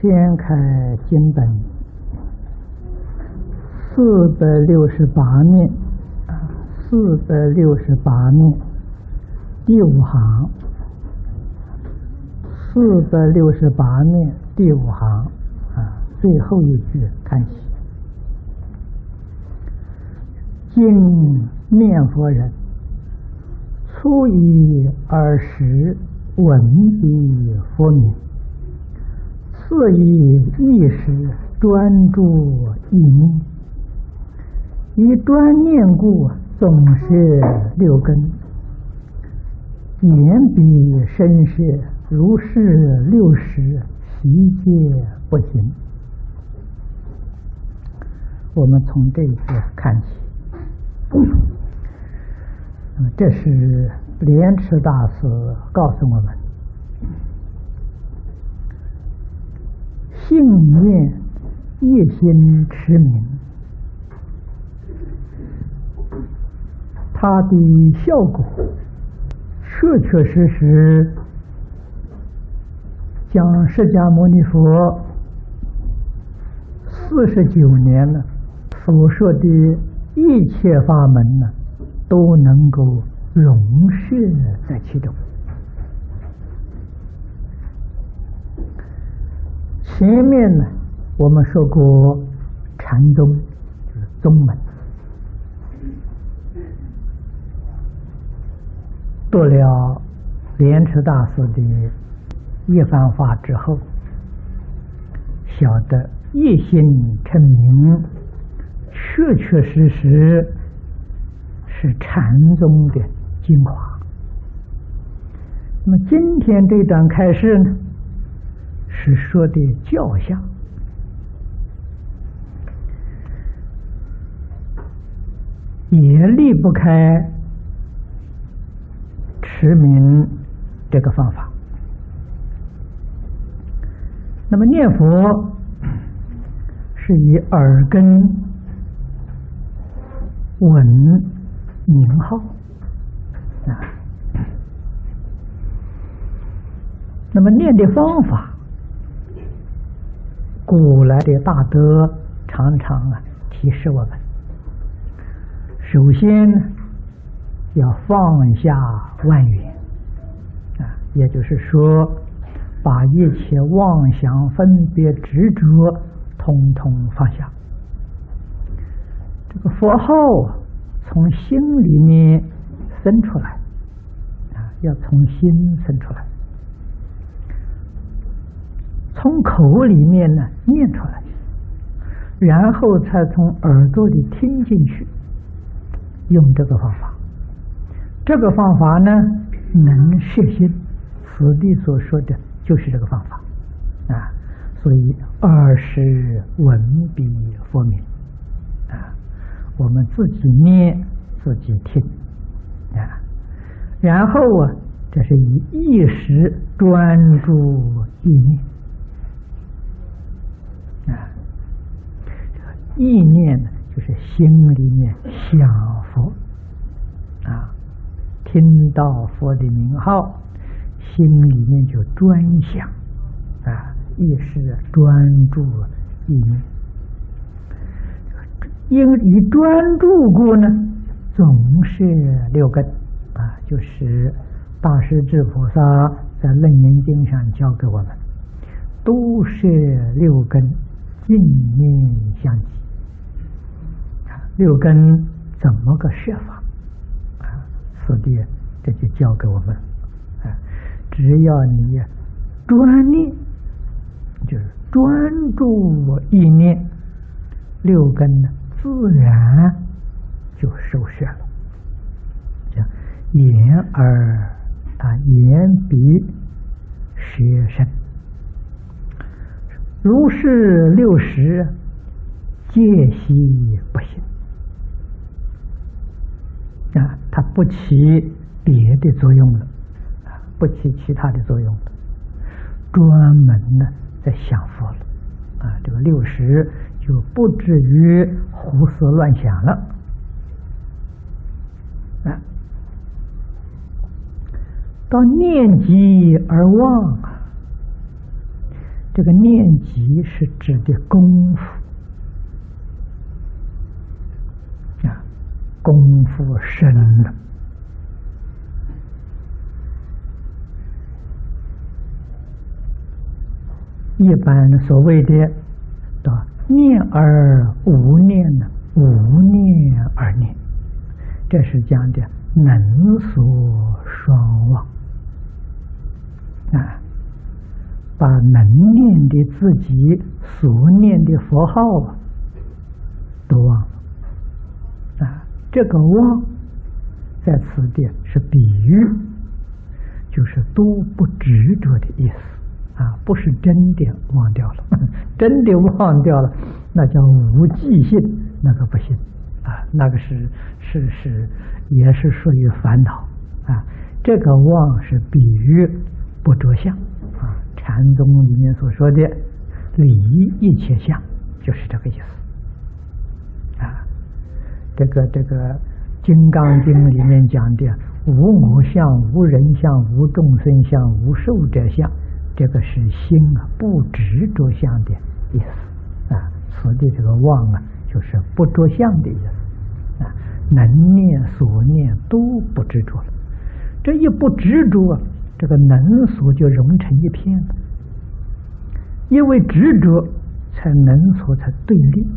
先开经本四百六十八面啊，四百六十八面第五行，四百六十八面第五行啊，最后一句看起，今念佛人初以耳识闻彼佛名。次以意识专注意念，以专念故，总是六根；眼比身是如是六识，习皆不行。我们从这一句看起，这是莲池大师告诉我们。信念一心持名，它的效果确确实实将释迦牟尼佛四十九年了所说的一切法门呢，都能够融摄在其中。前面呢，我们说过禅宗就是宗门，读了莲池大师的一番话之后，晓得一心成名，确确实实是禅宗的精华。那么今天这段开示呢？是说的教相，也离不开持名这个方法。那么念佛是以耳根闻名号啊，那么念的方法。古来的大德常常啊提示我们：首先要放下万缘啊，也就是说，把一切妄想、分别、执着通通放下。这个佛号从心里面生出来啊，要从心生出来。从口里面呢念出来，然后才从耳朵里听进去，用这个方法。这个方法呢，能摄心。此地所说的就是这个方法啊。所以二是文笔佛名啊，我们自己念，自己听啊。然后啊，这是以意识专注意念。意念，就是心里面想佛啊，听到佛的名号，心里面就专想啊，意识专注意念。因以专注过呢，总是六根啊，就是大师智菩萨在楞严经上教给我们，都是六根净念相继。六根怎么个设法啊？师弟，这就教给我们啊！只要你专念，就是专注意念，六根呢自然就收摄了。叫眼耳啊，眼鼻舌身，如是六识，皆悉不行。啊，它不起别的作用了，啊，不起其他的作用了，专门呢在想佛了，啊，这个六十就不至于胡思乱想了，啊，到念及而忘啊，这个念及是指的功夫啊，功夫深了。一般所谓的“的念而无念”呢，无念而念，这是讲的能所双忘啊，把能念的自己所念的佛号都忘了。这个忘在此地是比喻，就是都不执着的意思。啊，不是真的忘掉了，真的忘掉了，那叫无记性，那个不行啊，那个是是是，也是属于烦恼啊。这个忘是比喻不着相啊，禅宗里面所说的离一切相，就是这个意思。这个这个《金刚经》里面讲的无我相、无人相、无众生相、无寿者相。这个是心啊，不执着相的意思啊。此地这个妄啊，就是不着相的意思啊。能念所念都不执着了，这一不执着，这个能所就融成一片了。因为执着，才能所才对立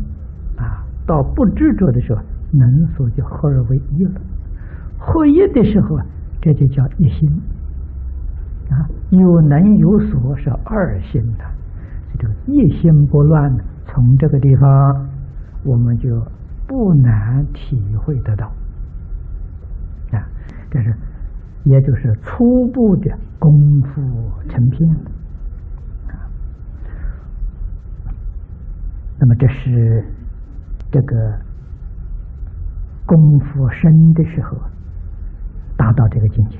啊。到不执着的时候，能所就合而为一了。合一的时候啊，这就叫一心。啊，有能有所是二心的，这个一心不乱，从这个地方我们就不难体会得到啊。这是，也就是初步的功夫成片啊。那么这是这个功夫深的时候达到这个境界。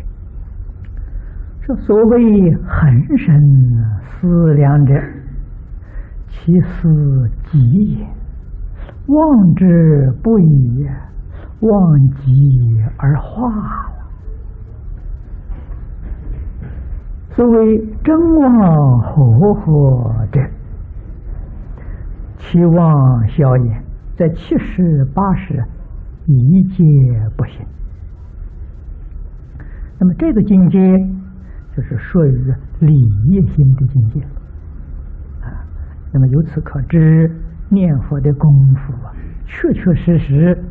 说所谓恒生思量者，其思极也；忘之不已，忘极而化了。所谓真望合合者，其望消也，在七十八十一界不行。那么这个境界。就是属于理业心的境界啊。那么由此可知，念佛的功夫啊，确确实实，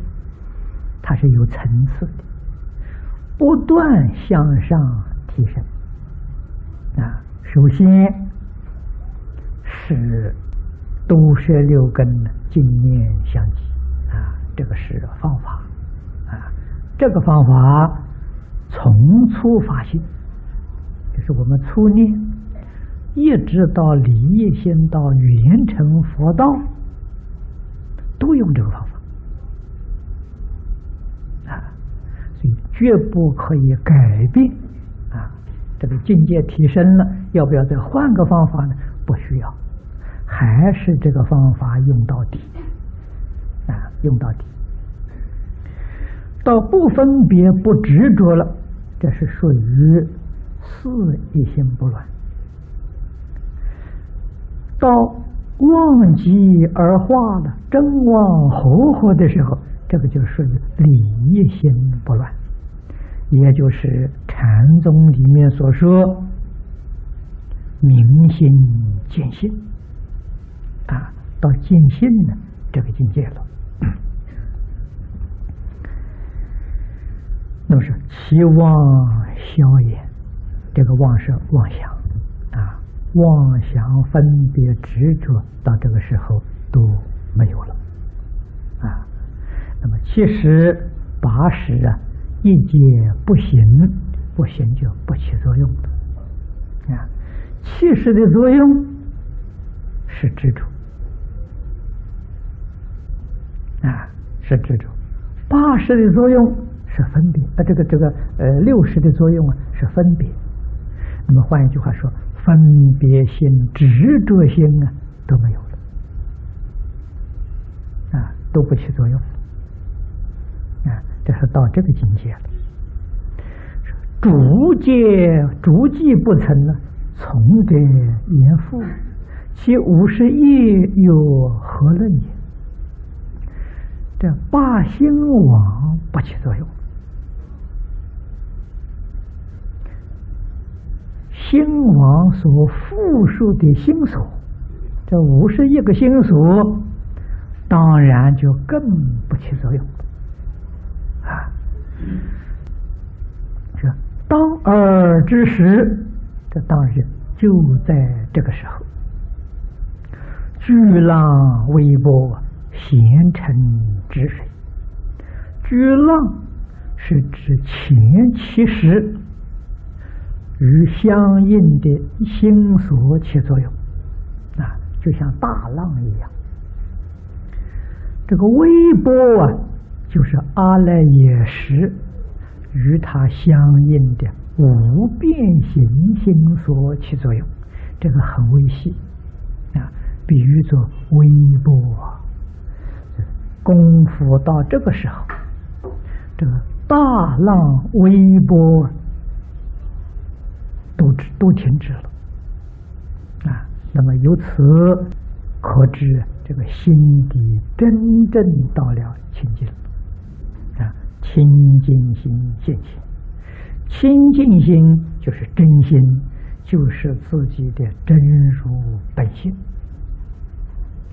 它是有层次的，不断向上提升啊。首先是都摄六根净念相继啊，这个是方法啊。这个方法从初发心。就是我们初念，一直到离业心到圆成佛道，都用这个方法啊，所以绝不可以改变啊。这个境界提升了，要不要再换个方法呢？不需要，还是这个方法用到底，用到底，到不分别不执着了，这是属于。四一心不乱，到忘极而化了真忘合合的时候，这个就属于理一心不乱，也就是禅宗里面所说明心见性啊，到见性的这个境界了。那么是期望消也。这个妄是妄想啊，妄想分别执着到这个时候都没有了啊。那么其实八识啊，一界不行，不行就不起作用的啊。七识的作用是执着啊，是执着；八识的作用是分别啊，这个这个呃六识的作用啊是分别。那么换一句话说，分别心、执着心啊都没有了，啊都不起作用，啊这是到这个境界了。逐渐逐迹不成呢，从得言复，其五十亿有何论也？这八心王不起作用，心王所复数的心所，这五十一个心所，当然就更不起作用啊！这当尔之时，这当然就在这个时候，巨浪微波。贤臣之水，巨浪是指前期时与相应的心所起作用，啊，就像大浪一样。这个微波啊，就是阿赖耶识与它相应的无变形心所起作用，这个很微细啊，比喻作微波。功夫到这个时候，这个大浪微波都止都停止了啊。那么由此可知，这个心底真正到了清净啊，清净心现前，清净心就是真心，就是自己的真如本性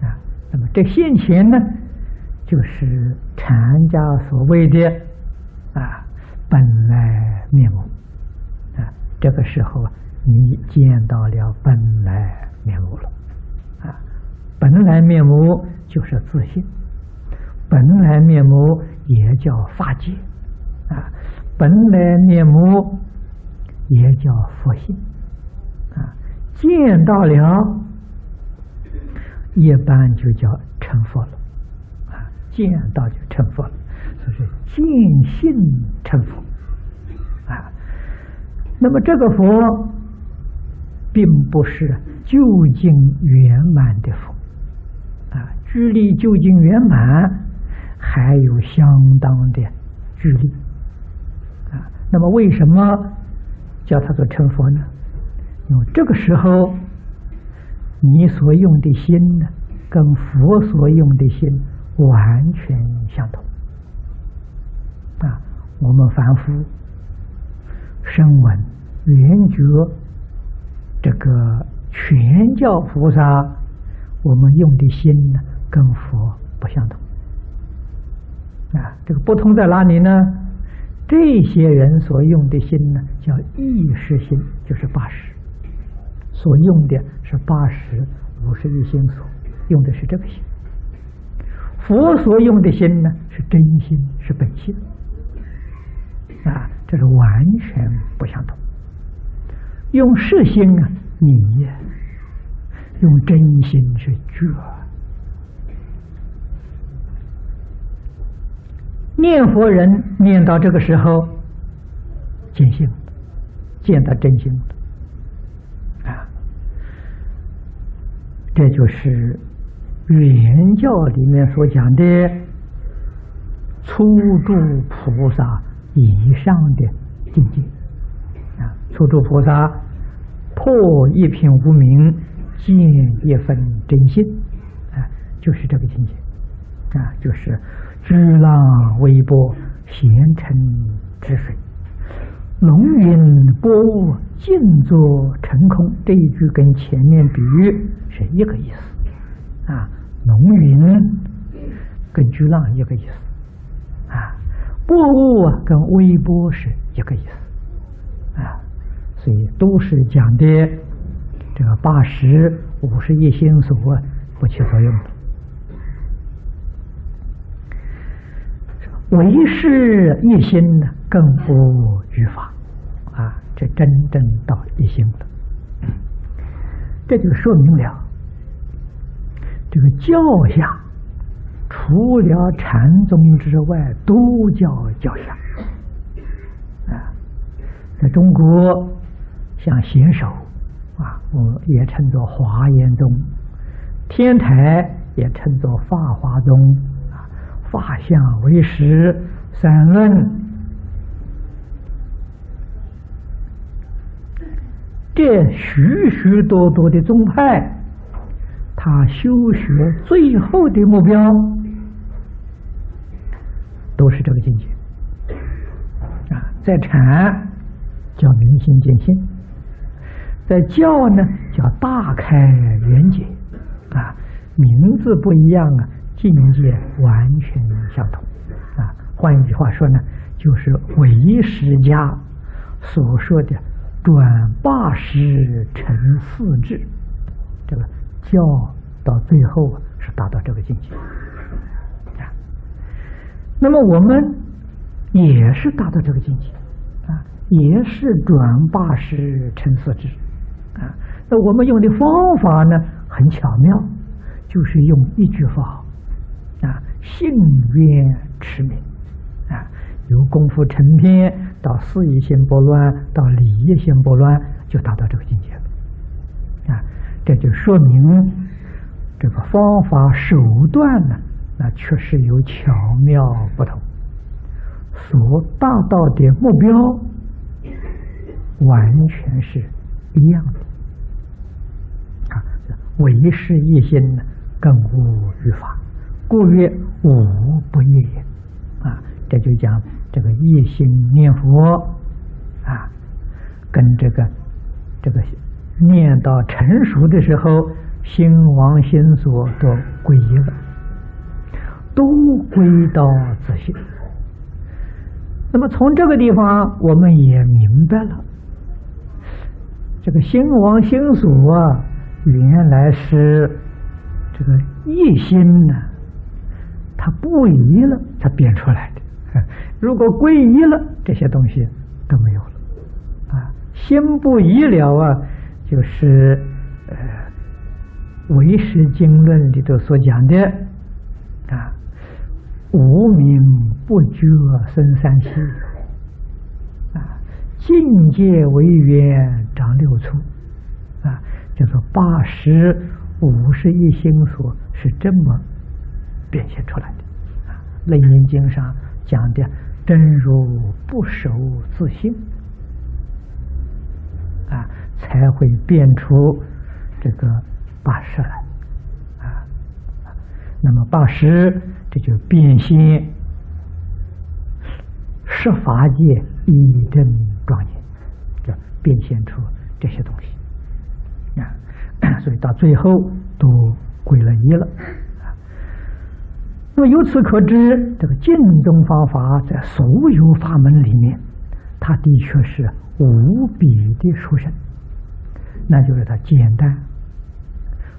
啊。那么这现前呢？就是禅家所谓的啊本来面目，这个时候啊你见到了本来面目了啊，本来面目就是自信，本来面目也叫法界啊，本来面目也叫佛性啊，见到了，一般就叫成佛了。啊见到就成佛了，所以说见性成佛。那么这个佛，并不是究竟圆满的佛啊，距离究竟圆满还有相当的距离啊。那么为什么叫他做成佛呢？因为这个时候，你所用的心呢，跟佛所用的心。完全相同啊！我们凡夫声闻缘觉这个全教菩萨，我们用的心呢，跟佛不相同啊。这个不同在哪里呢？这些人所用的心呢，叫意识心，就是八十，所用的是八十五十一心所，用的是这个心。佛所用的心呢，是真心，是本性啊，这是完全不相同。用实心啊，你用真心是觉。念佛人念到这个时候，见性，见到真心啊，这就是。原教里面所讲的初住菩萨以上的境界。啊，初住菩萨破一品无名，见一分真心。啊，就是这个境界。啊，就是巨浪微波，闲尘之水，龙云波雾，静坐成空。这一句跟前面比喻是一个意思。啊。浓云跟巨浪一个意思，波物啊跟微波是一个意思。啊，所以都是讲的这个八十五十一心所不起作用的，唯是一心呢，更无语法。啊，这真正到一心了，这就说明了。这个教下，除了禅宗之外，都叫教下。啊，在中国，像显首啊，我也称作华严宗；天台也称作法华宗。啊，法相为实，三论，这许许多多的宗派。他修学最后的目标都是这个境界啊，在禅叫明心见性，在教呢叫大开圆解啊，名字不一样啊，境界完全相同啊。换一句话说呢，就是唯识家所说的转八识成四智，这个教到最后是达到这个境界。那么我们也是达到这个境界啊，也是转八识成四智啊。那我们用的方法呢，很巧妙，就是用一句话啊，信愿持名。啊，由功夫成片到事业心不乱，到理业心不乱，就达到这个境界了。啊，这就说明这个方法手段呢，那确实有巧妙不同，所达到的目标完全是一样的。啊，唯是一心呢，更无余法，故曰无不业也。啊。这就讲这个一心念佛啊，跟这个这个念到成熟的时候，心王心所都归一了，都归到自信。那么从这个地方，我们也明白了，这个心王心所啊，原来是这个一心呢，它不移了才变出来的。如果皈依了，这些东西都没有了，啊，心不移了啊，就是呃《唯识经论》里头所讲的，无名不觉生三世，啊，境界为缘长六处，啊，叫做八十五十一心所是这么变现出来的，啊，《楞严经》上。讲的真如不守自性啊，才会变出这个八十来啊。那么八十这就变现十法界一真庄严，就变现出这些东西啊。所以到最后都归了一了。那么由此可知，这个净宗方法在所有法门里面，它的确是无比的殊胜。那就是它简单、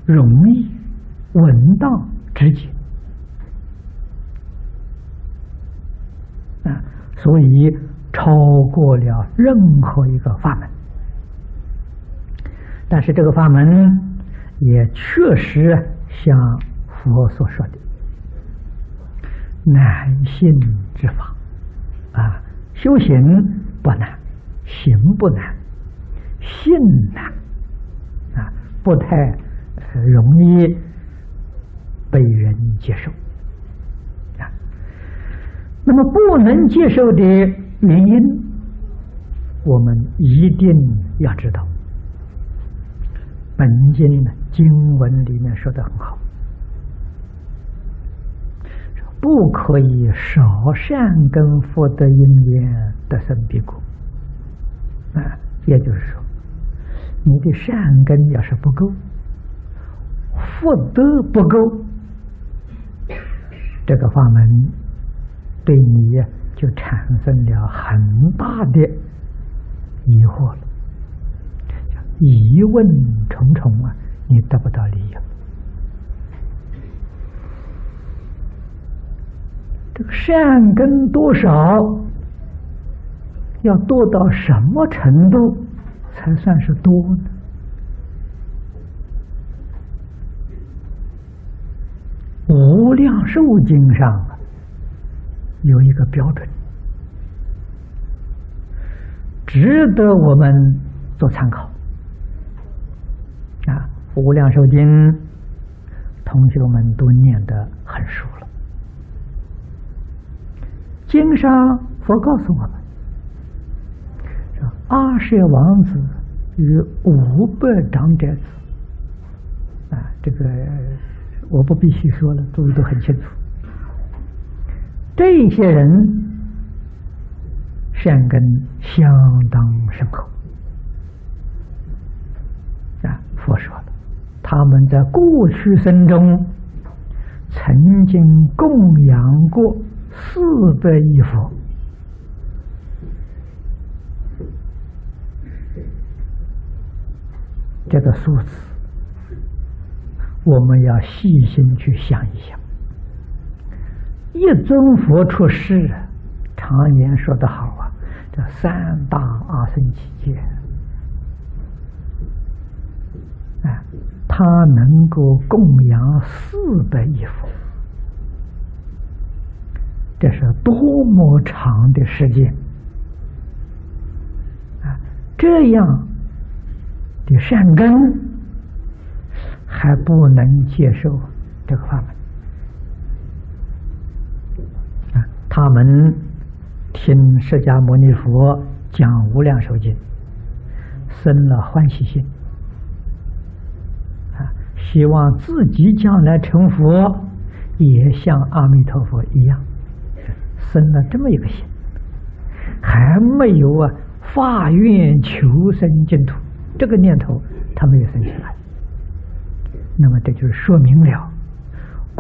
容易、稳当、直接啊，所以超过了任何一个法门。但是这个法门也确实像佛所说的。难信之法啊，修行不难，行不难，信难啊，不太容易被人接受。那么不能接受的原因，我们一定要知道。本经的经文里面说的很好。不可以少善根福德因缘得生彼国啊，也就是说，你的善根要是不够，福德不够，这个法门对你就产生了很大的疑惑了，疑问重重啊，你得不到利益。善根多少，要多到什么程度才算是多呢？无量寿经上有一个标准，值得我们做参考。啊，无量寿经，同学们都念得很熟了。经上佛告诉我们：说阿舍王子与五百长者子啊，这个我不必细说了，诸位都很清楚。这些人善根相当深厚啊！佛说了，他们在过去生中曾经供养过四百亿佛。这个数字，我们要细心去想一想。一尊佛出世，常言说得好啊，这三大阿僧祇劫，啊，他能够供养四百亿佛，这是多么长的时间啊！这样。的善根还不能接受这个法门啊！他们听释迦牟尼佛讲《无量寿经》，生了欢喜心啊，希望自己将来成佛，也像阿弥陀佛一样，生了这么一个心，还没有啊发愿求生净土。这个念头他没有生起来，那么这就是说明了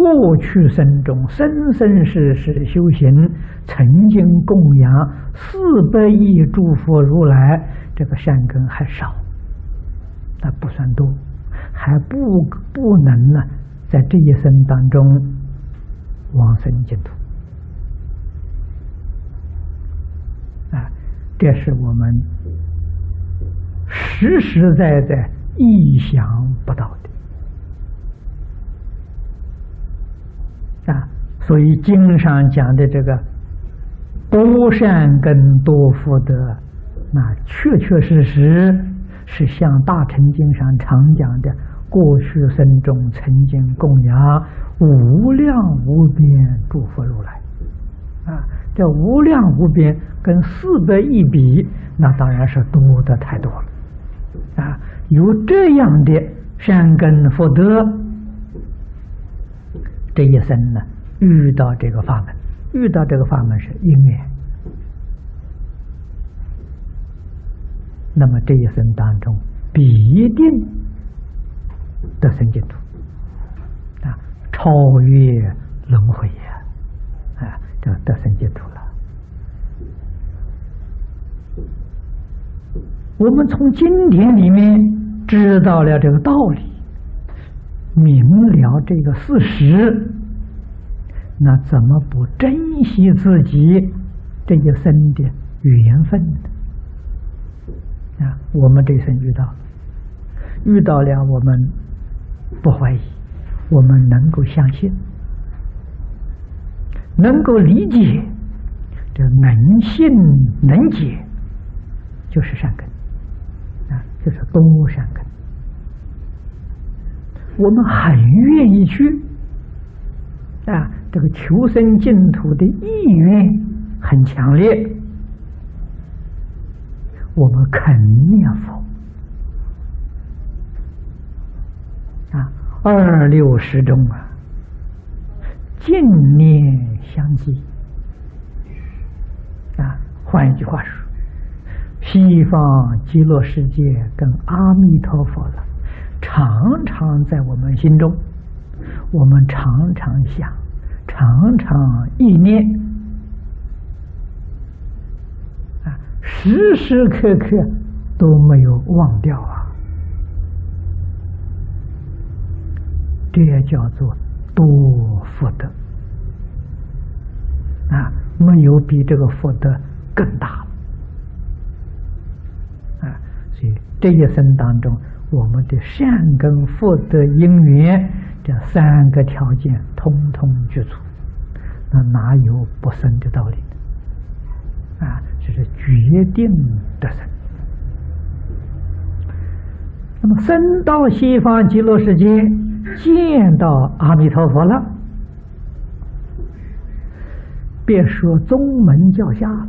过去生中生生世世修行曾经供养四百亿诸佛如来，这个善根还少，那不算多，还不不能呢，在这一生当中往生净土啊，这是我们。实实在在意想不到的啊！所以经上讲的这个多善根多福德，那确确实实是像大乘经上常讲的，过去生中曾经供养无量无边诸佛如来啊！这无量无边跟四百亿比，那当然是多的太多了。啊，有这样的善根福德，这一生呢，遇到这个法门，遇到这个法门是因缘，那么这一生当中必定得生净土，啊，超越轮回呀，啊，就得生净土了。我们从经典里面知道了这个道理，明了这个事实，那怎么不珍惜自己这一生的缘分呢？啊，我们这一生遇到，遇到了，我们不怀疑，我们能够相信，能够理解，这能信能解，就是善根啊。就是多善根，我们很愿意去啊！这个求生净土的意愿很强烈，我们肯念佛啊，二六十中啊，净念相继啊。换一句话说。西方极乐世界跟阿弥陀佛了，常常在我们心中，我们常常想，常常意念，啊，时时刻刻都没有忘掉啊，这也叫做多福德啊，没有比这个福德更大了啊。所以。这一生当中，我们的善根福德因缘这三个条件通通具足，那哪有不生的道理？啊，这是决定得生。那么，生到西方极乐世界，见到阿弥陀佛了，别说宗门教下了，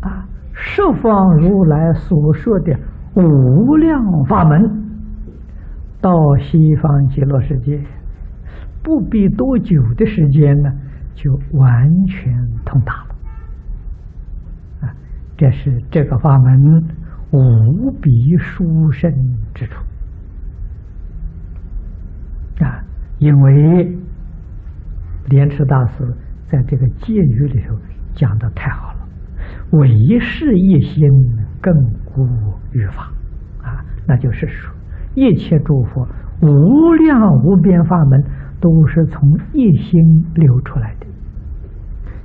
啊，十方如来所说的。无量法门，到西方极乐世界，不必多久的时间呢，就完全通达了。啊，这是这个法门无比殊胜之处。啊，因为莲池大师在这个戒语里头讲的太好了，唯是一心，更无余法。啊，那就是说。一切诸佛无量无边法门，都是从一心流出来的。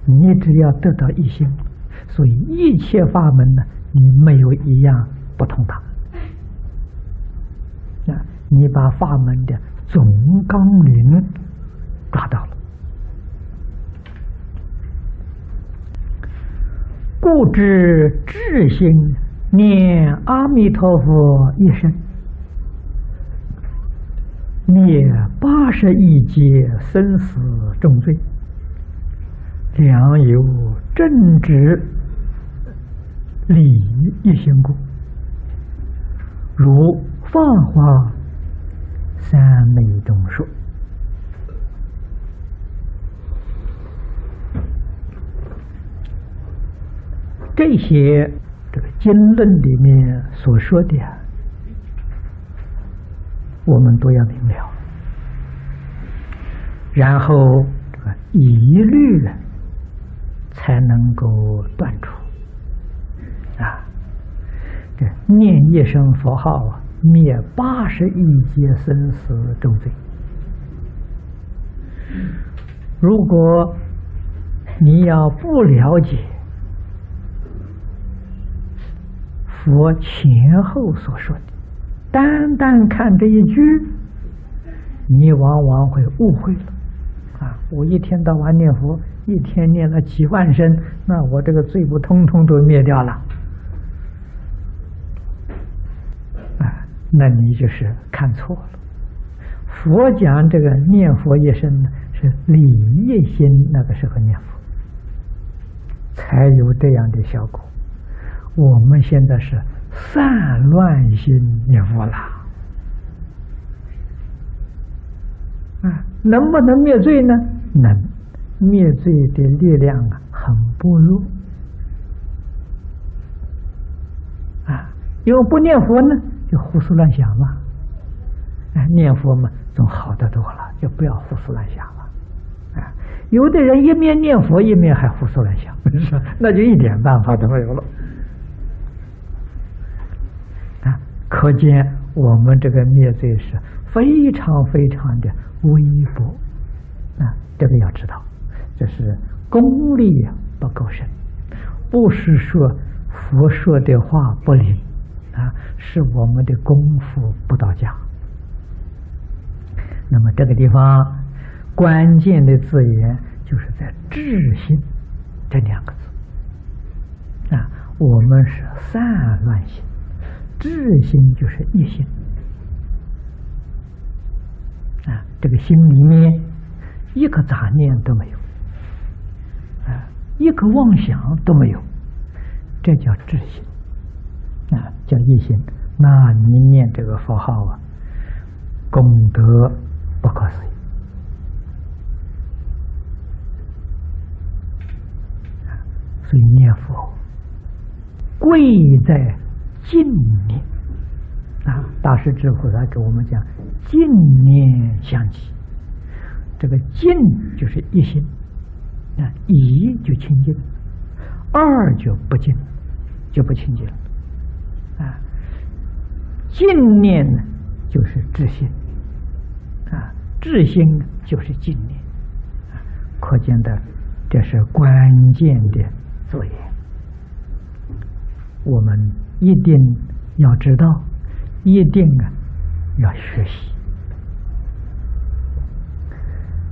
你只要得到一心，所以一切法门呢，你没有一样不通达。啊，你把法门的总纲领抓到了，故知智心念阿弥陀佛一声。灭八十亿劫生死重罪，良有正直礼一心故，如《放华三昧》中说，这些这个经论里面所说的。我们都要明了，然后这个疑虑才能够断除啊！这念一声佛号啊，灭八十亿劫生死重罪。如果你要不了解佛前后所说的。单单看这一句，你往往会误会了啊！我一天到晚念佛，一天念了几万声，那我这个罪不通通都灭掉了啊？那你就是看错了。佛讲这个念佛一声呢，是理一心，那个时候念佛才有这样的效果。我们现在是。散乱心念佛了啊，能不能灭罪呢？能，灭罪的力量啊，很薄弱啊。因为不念佛呢，就胡思乱想嘛。哎，念佛嘛，总好得多了，就不要胡思乱想了。啊，有的人一面念佛，一面还胡思乱想，那就一点办法都没有了。可见我们这个灭罪是非常非常的微薄啊！这个要知道，这是功力不够深，不是说佛说的话不灵啊，是我们的功夫不到家。那么这个地方关键的字眼就是在“智心”这两个字啊，我们是散乱心。智心就是一心啊，这个心里面一个杂念都没有啊，一个妄想都没有，这叫智心啊，叫一心。那你念这个佛号啊，功德不可思议所以念佛贵在。净念啊！大师智菩萨给我们讲，净念相继。这个净就是一心啊，一就清净，二就不净，就不清净了啊。净念呢，就是智心啊，智心就是净念啊。可见的，这是关键的作业。我们。一定要知道，一定啊要学习。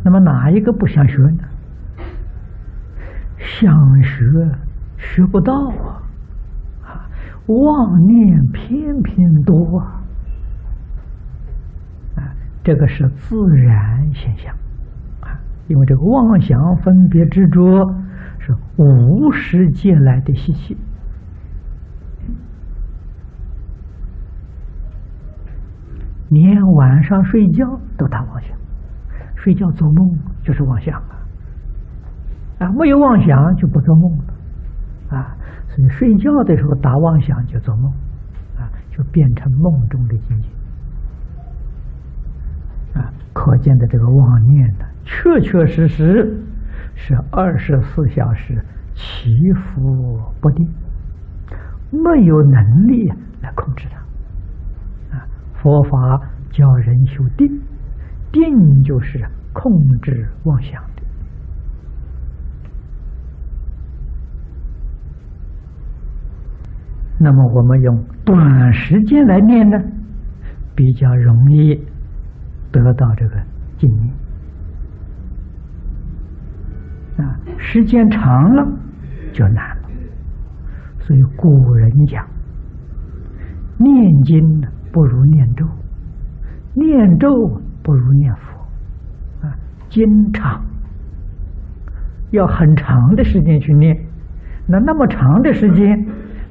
那么哪一个不想学呢？想学学不到啊！啊，妄念偏偏多啊！啊，这个是自然现象啊，因为这个妄想分别执着是无始借来的习气。连晚上睡觉都打妄想，睡觉做梦就是妄想啊！啊，没有妄想就不做梦了啊！所以睡觉的时候打妄想就做梦啊，就变成梦中的境界啊！可见的这个妄念呢，确确实实是二十四小时起伏不定，没有能力来控制它。佛法教人修定，定就是控制妄想的。那么我们用短时间来念呢，比较容易得到这个经验。啊，时间长了就难了。所以古人讲，念经呢。不如念咒，念咒不如念佛，啊，经常要很长的时间去念，那那么长的时间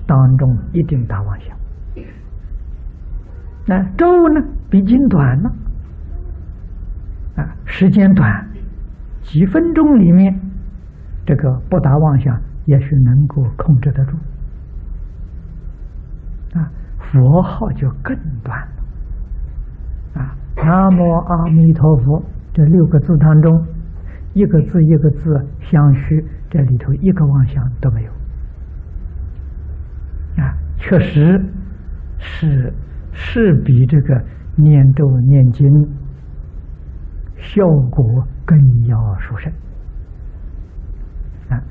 当中一定打妄想。那咒呢，比经短呢，啊，时间短，几分钟里面，这个不打妄想也是能够控制得住，佛号就更短了啊！南无阿弥陀佛这六个字当中，一个字一个字相续，这里头一个妄想都没有啊！确实是是比这个念咒念经效果更要殊胜啊！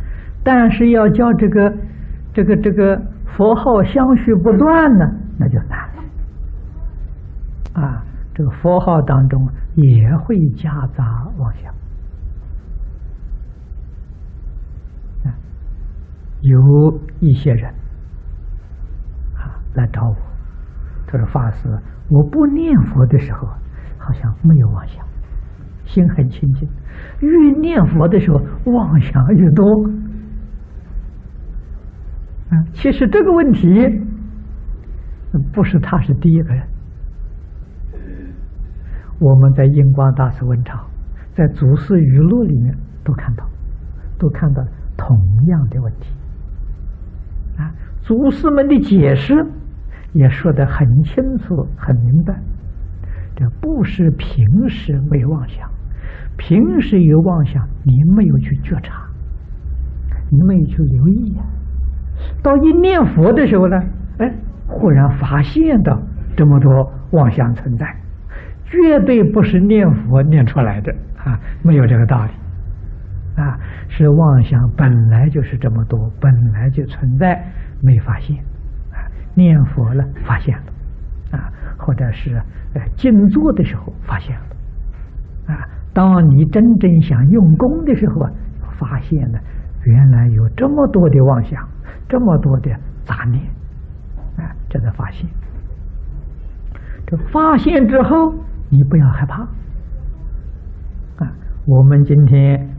但是要叫这个这个这个佛号相续不断呢？那就难了啊！这个佛号当中也会夹杂妄想啊。有一些人啊来找我，他说：“法师，我不念佛的时候，好像没有妄想，心很清净；越念佛的时候，妄想越多。”啊，其实这个问题。不是他是第一个人。我们在印光大师文钞，在祖师语录里面都看到，都看到同样的问题。啊，祖师们的解释也说得很清楚、很明白。这不是平时没妄想，平时有妄想，你没有去觉察，你没有去留意啊。到一念佛的时候呢，哎。忽然发现到这么多妄想存在，绝对不是念佛念出来的啊，没有这个道理啊，是妄想本来就是这么多，本来就存在，没发现啊，念佛了发现了啊，或者是呃静坐的时候发现了啊，当你真正想用功的时候啊，发现了原来有这么多的妄想，这么多的杂念。啊，这才发现。这发现之后，你不要害怕。啊，我们今天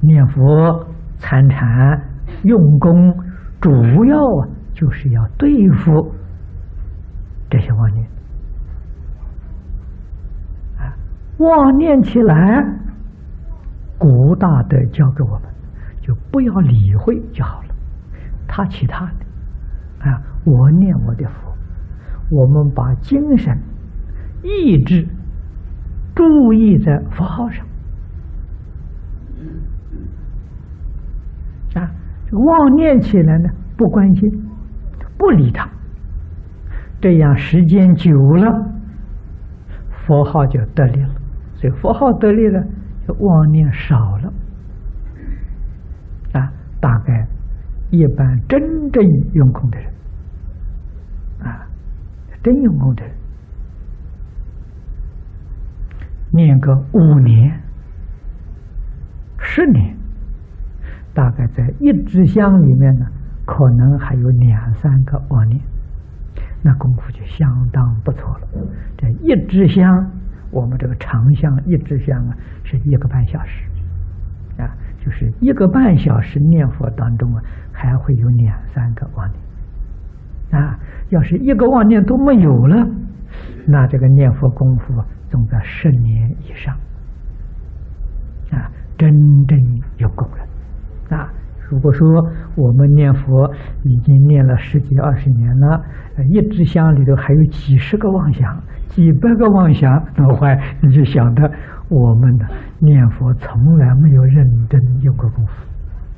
念佛、参禅、用功，主要啊就是要对付这些妄念。啊，妄念起来，古大德教给我们，就不要理会就好了。他其他的。啊，我念我的佛，我们把精神、意志注意在佛号上。啊，这个妄念起来呢，不关心，不理他，这样时间久了，佛号就得力了。所以佛号得力了，就妄念少了。啊，大概一般真正用功的人。真用功的，念个五年、十年，大概在一支香里面呢，可能还有两三个妄念，那功夫就相当不错了。这一支香，我们这个长香一支香啊，是一个半小时，啊，就是一个半小时念佛当中啊，还会有两三个妄念。啊，要是一个妄念都没有了，那这个念佛功夫总在十年以上啊，真正有功了啊。如果说我们念佛已经念了十几二十年了，一支香里头还有几十个妄想、几百个妄想，那么话你就晓得我们的念佛从来没有认真用过功夫，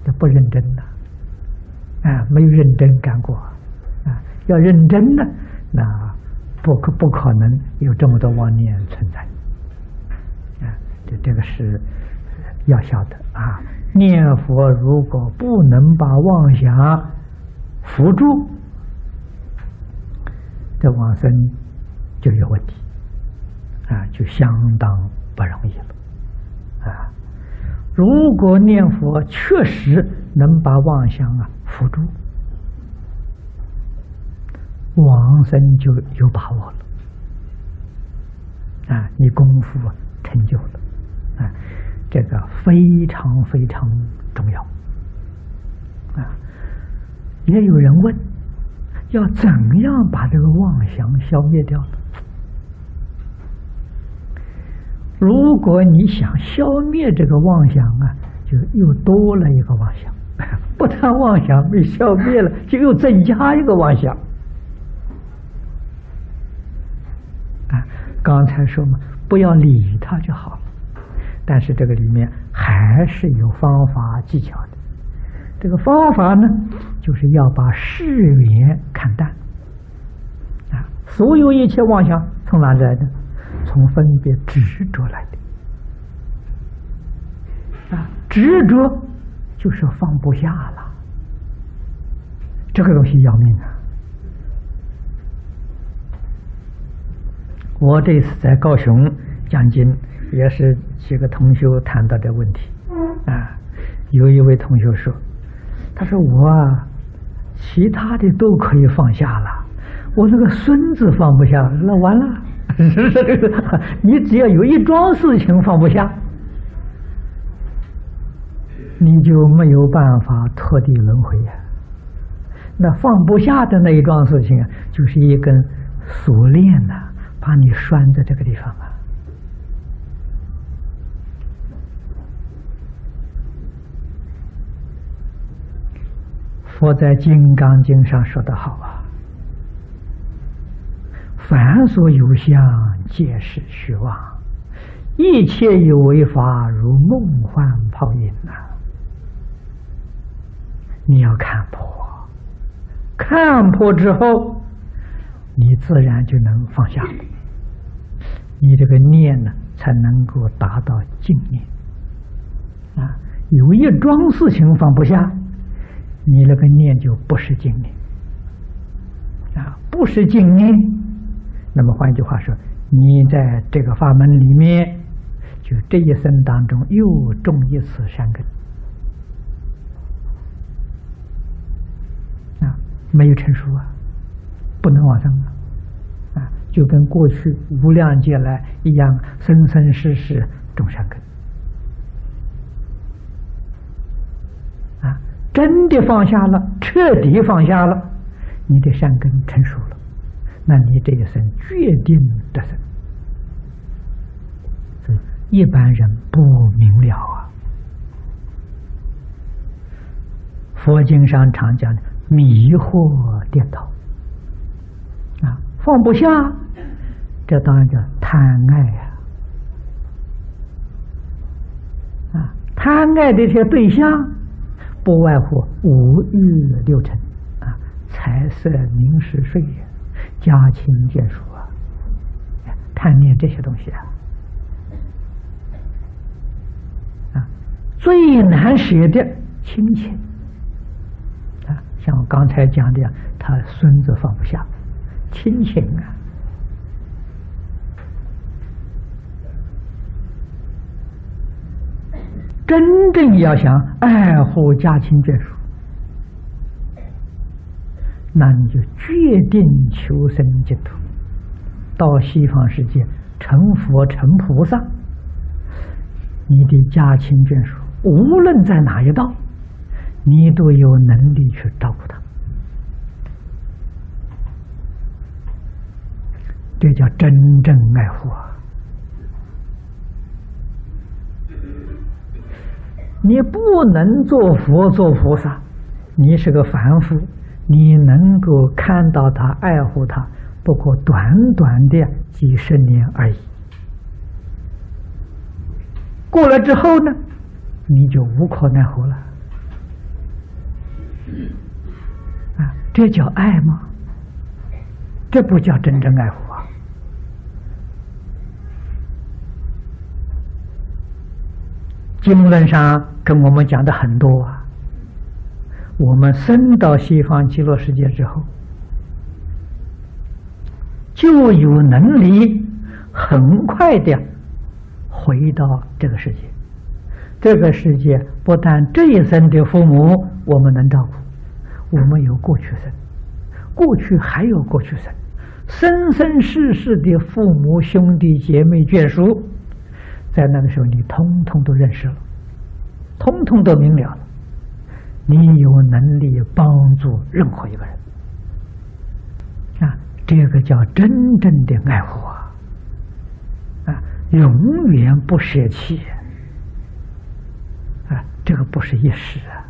这不认真的啊，没有认真干过。要认真的，那不可不可能有这么多妄念存在啊。这这个是要晓得啊。念佛如果不能把妄想扶住，这往生就有问题，啊，就相当不容易了，啊！如果念佛确实能把妄想啊扶住，往生就有把握了，啊，你功夫成就了，啊。这个非常非常重要啊！也有人问，要怎样把这个妄想消灭掉呢？如果你想消灭这个妄想啊，就又多了一个妄想；不但妄想被消灭了，就又增加一个妄想。啊，刚才说嘛，不要理他就好了。但是这个里面还是有方法技巧的。这个方法呢，就是要把世缘看淡啊。所有一切妄想从哪里来的？从分别执着来的啊。执着就是放不下了，这个东西要命啊！我这次在高雄讲经。也是几个同学谈到的问题，啊，有一位同学说，他说我啊，其他的都可以放下了，我那个孙子放不下，那完了，你只要有一桩事情放不下，你就没有办法脱离轮回呀。那放不下的那一桩事情啊，就是一根锁链呐，把你拴在这个地方啊。佛在《金刚经》上说的好啊：“凡所有相，皆是虚妄；一切有为法，如梦幻泡影啊。”你要看破，看破之后，你自然就能放下，你这个念呢，才能够达到静念。啊，有一桩事情放不下。你那个念就不是静念啊，不是静念。那么换句话说，你在这个法门里面，就这一生当中又种一次善根啊，没有成熟啊，不能往上，啊，就跟过去无量劫来一样，生生世世种善根。真的放下了，彻底放下了，你的善根成熟了，那你这一生决定得生。一般人不明了啊。佛经上常讲的迷惑颠倒，放不下，这当然叫贪爱呀。啊，贪爱这些对象。不外乎五欲六尘啊，财色名食睡，家亲眷属啊，贪念这些东西啊，啊，最难舍的亲情啊，像我刚才讲的，他孙子放不下，亲情啊。真正要想爱护家亲眷属，那你就决定求生净土，到西方世界成佛成菩萨。你的家亲眷属无论在哪一道，你都有能力去照顾他。这叫真正爱护啊！你不能做佛做菩萨，你是个凡夫，你能够看到他、爱护他，不过短短的几十年而已。过了之后呢，你就无可奈何了。啊，这叫爱吗？这不叫真正爱护啊！经论上跟我们讲的很多啊。我们生到西方极乐世界之后，就有能力很快的回到这个世界。这个世界不但这一生的父母我们能照顾，我们有过去生，过去还有过去生。生生世世的父母、兄弟姐妹、眷属，在那个时候你通通都认识了，通通都明了了。你有能力帮助任何一个人啊，这个叫真正的爱护啊！啊，永远不舍弃啊，这个不是一时啊。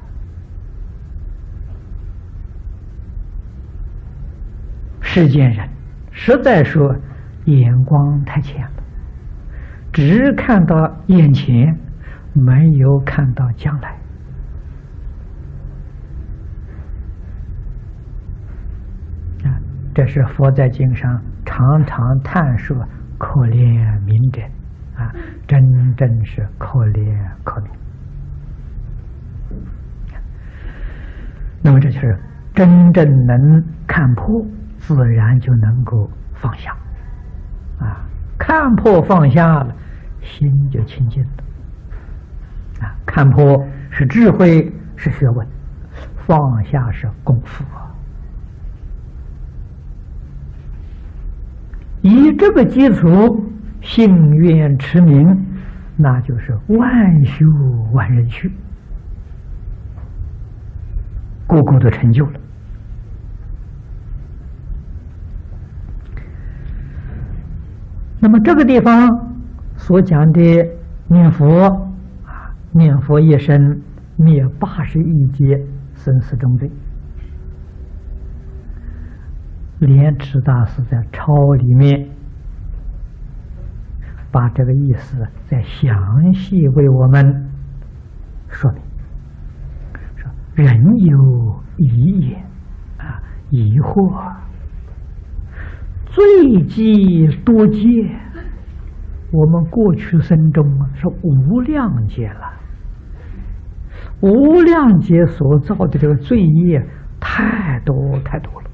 世间人。实在说，眼光太浅，只看到眼前，没有看到将来。啊，这是佛在经上常常探说可怜悯者，啊，真正是可怜可怜。那么，这就是真正能看破。自然就能够放下，啊，看破放下了，心就清净了。啊，看破是智慧，是学问；放下是功夫啊。以这个基础，信愿持名，那就是万修万人去，个个都成就了。那么这个地方所讲的念佛啊，念佛一生灭八十一劫生死重罪，莲池大师在抄里面把这个意思再详细为我们说明，说人有疑也啊，疑惑。最忌多劫，我们过去生中是无量劫了，无量劫所造的这个罪业太多太多了。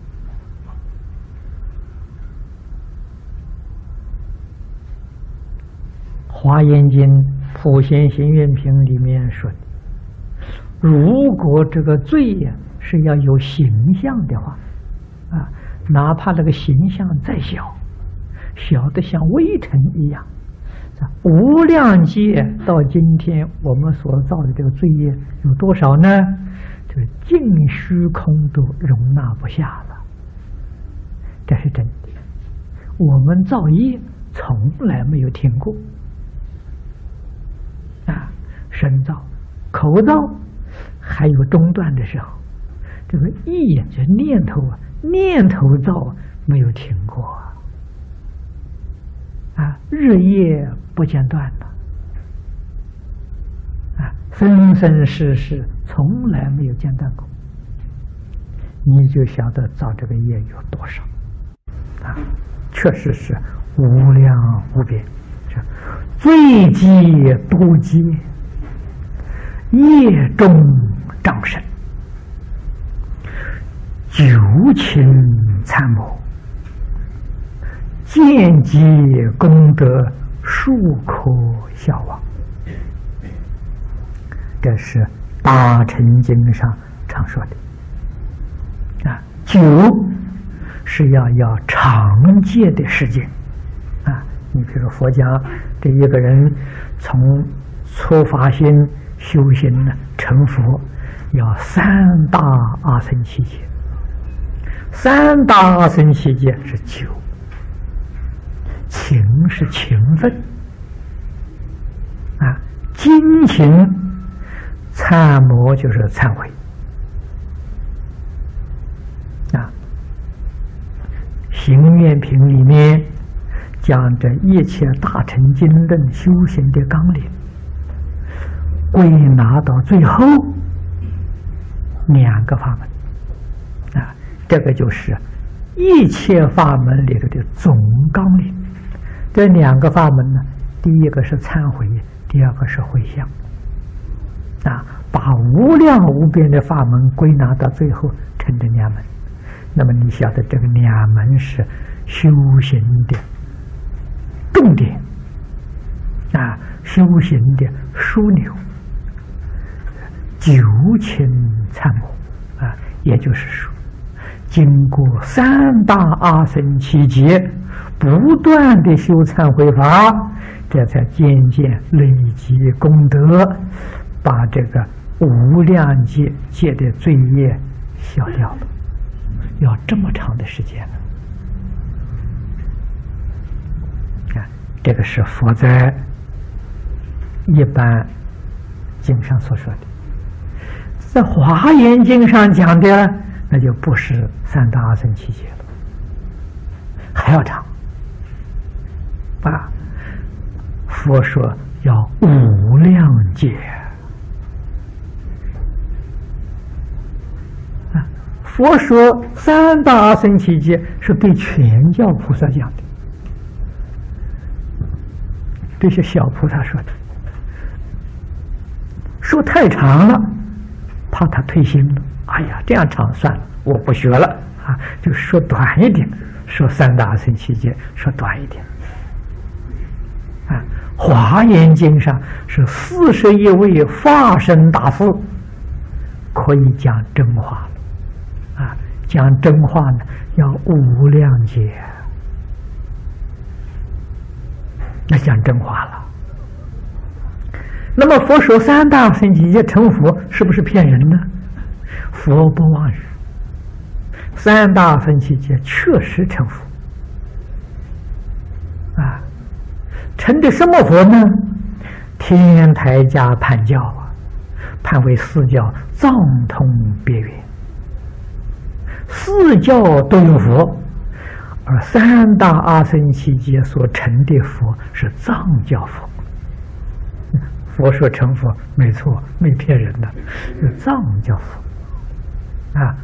《华严经·普贤行愿品》里面说，如果这个罪业是要有形象的话，啊。哪怕那个形象再小，小的像微尘一样，无量劫到今天，我们所造的这个罪业有多少呢？这个尽虚空都容纳不下了。这是真的。我们造业从来没有停过啊，身造、口造还有中断的时候，这个意这念头啊。念头造没有停过啊，日夜不间断的。啊，生生世世从来没有间断过，你就晓得造这个业有多少。啊，确实是无量无边，最积多积，业中障深。九情参谋，见机功德数可消亡。这是《大乘经》上常说的。啊，九是要要长戒的时间。啊，你比如佛家这一个人从初发心修行呢，成佛要三大阿僧祇劫。三大阿僧祇劫是九，勤是勤奋啊，精勤参谋就是忏悔啊。行愿品里面讲这一切大乘经论修行的纲领，归纳到最后两个法门啊，这个就是一切法门里头的总纲领。这两个法门呢，第一个是忏悔，第二个是回向。啊，把无量无边的法门归纳到最后成这两门。那么你晓得这个两门是修行的重点。啊，修行的枢纽，九情参谋啊，也就是说，经过三大阿僧祇劫，不断的修忏悔法，这才渐渐累积功德，把这个无量劫界的罪业消掉了。要这么长的时间呢？啊，这个是佛在一般经上所说的，在华严经上讲的，那就不是三大阿僧祇劫了，还要长。啊，佛说要无量劫。佛说三大阿僧祇劫是对全教菩萨讲的，这些小菩萨说的，说太长了，怕他退心了。哎呀，这样长算了，我不学了啊，就说短一点，说三大阿僧祇劫，说短一点。《华严经》上是四十一位化身大士，可以讲真话了。讲真话呢，要无量劫，那讲真话了。那么佛说三大圣境界成佛，是不是骗人呢？佛不妄语，三大圣境界确实成佛。啊，成的什么佛呢？天台家判教啊，判为四教藏通别圆。四教都有佛，而三大阿僧祇劫所成的佛是藏教佛。佛说成佛没错，没骗人的，是藏教佛。啊，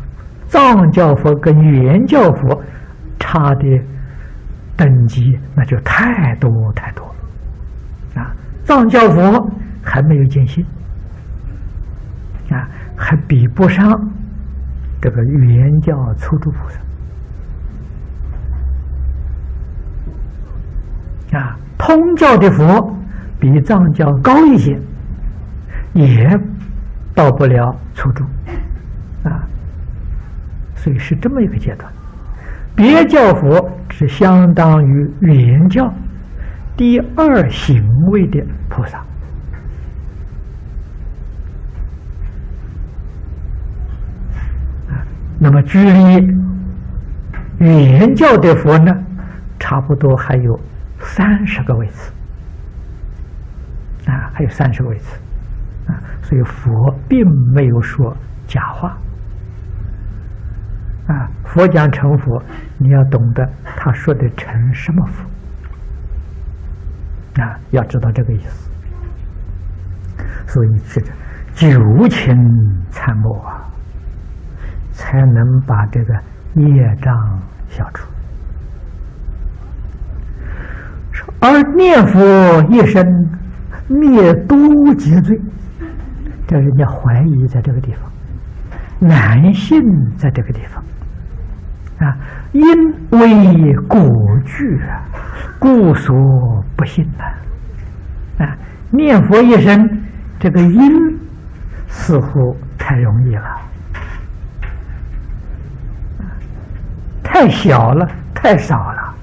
藏教佛跟原教佛差的等级那就太多太多了。啊，藏教佛还没有见性，啊，还比不上。这个原教初住菩萨啊，通教的佛比藏教高一些，也到不了初住啊，所以是这么一个阶段。别教佛是相当于原教。第二行为的菩萨。那么，距离原教的佛呢，差不多还有三十个位次。啊，还有三十个位次。啊，所以佛并没有说假话。啊。佛讲成佛，你要懂得他说的成什么佛啊，要知道这个意思。所以是九情参谋啊。才能把这个业障消除。而念佛一生灭多劫罪，这人家怀疑在这个地方，难信在这个地方啊，因为果具啊，故所不信呐啊！念佛一生，这个因似乎太容易了。太小了，太少了，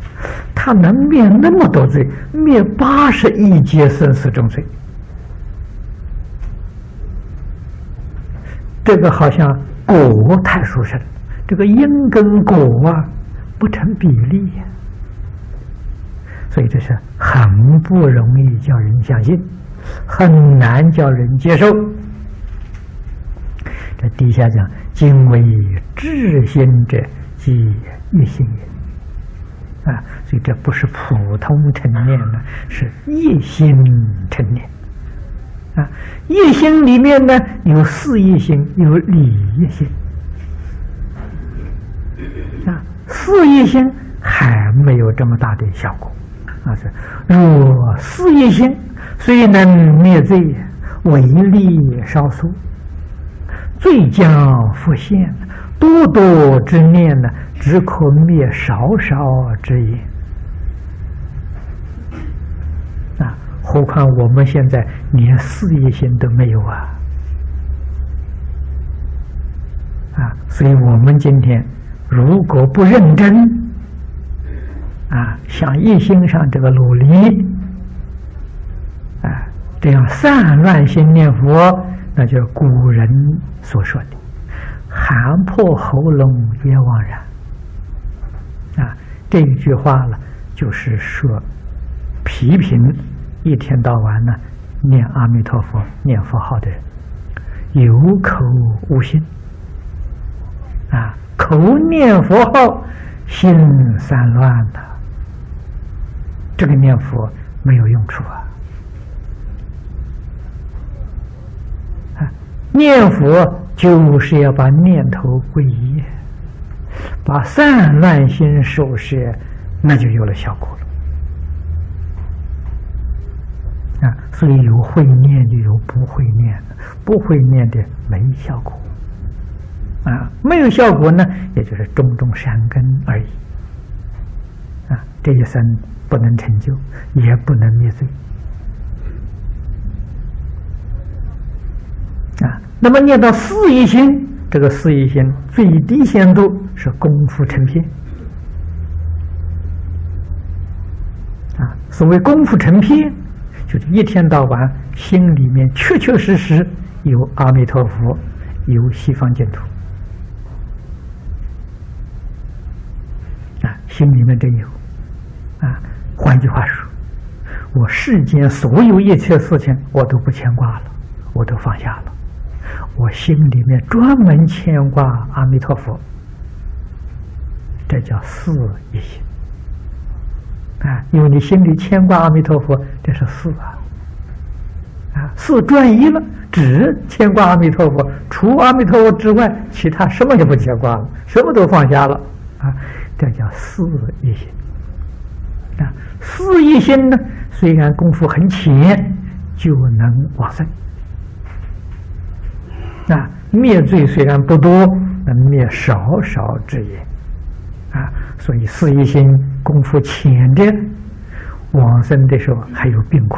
他能灭那么多罪，灭八十亿劫生死重罪，这个好像果太殊胜，这个因跟果啊不成比例呀，所以这是很不容易叫人相信，很难叫人接受。这底下讲，今为至心者，即一心也。啊，所以这不是普通成念了，是一心成念。啊，一心里面呢有四一心，有理一心。啊，四业心还没有这么大的效果。啊，是若四业心虽能灭罪，为利少数，罪将复现，多多之念呢，只可灭少少之业。啊，何况我们现在连四业心都没有啊！啊，所以我们今天如果不认真，啊，向一心上这个努力，啊，这样散乱心念佛，那就是古人所说的“喊破喉咙也枉然”。啊，这一句话呢，就是说批评一天到晚呢念阿弥陀佛、念佛号的人，有口无心，啊，口念佛号，心散乱的。这个念佛没有用处啊！念佛就是要把念头归一，把散乱心收拾，那就有了效果了。啊，所以有会念就有不会念的，不会念的没效果。啊，没有效果呢，也就是种种善根而已。啊，这一生。不能成就，也不能灭罪啊！那么念到四一心，这个四一心最低限度是功夫成片啊。所谓功夫成片，就是一天到晚心里面确确实实有阿弥陀佛，有西方净土啊，心里面真有啊。换句话说，我世间所有一切事情，我都不牵挂了，我都放下了。我心里面专门牵挂阿弥陀佛，这叫四一心啊！因为你心里牵挂阿弥陀佛，这是四啊啊，四转移了，只牵挂阿弥陀佛，除阿弥陀佛之外，其他什么也不牵挂了，什么都放下了啊！这叫四一心。啊，四一心呢，虽然功夫很浅，就能往生。啊，灭罪虽然不多，能灭少少之也。啊，所以四一心功夫浅的，往生的时候还有病苦。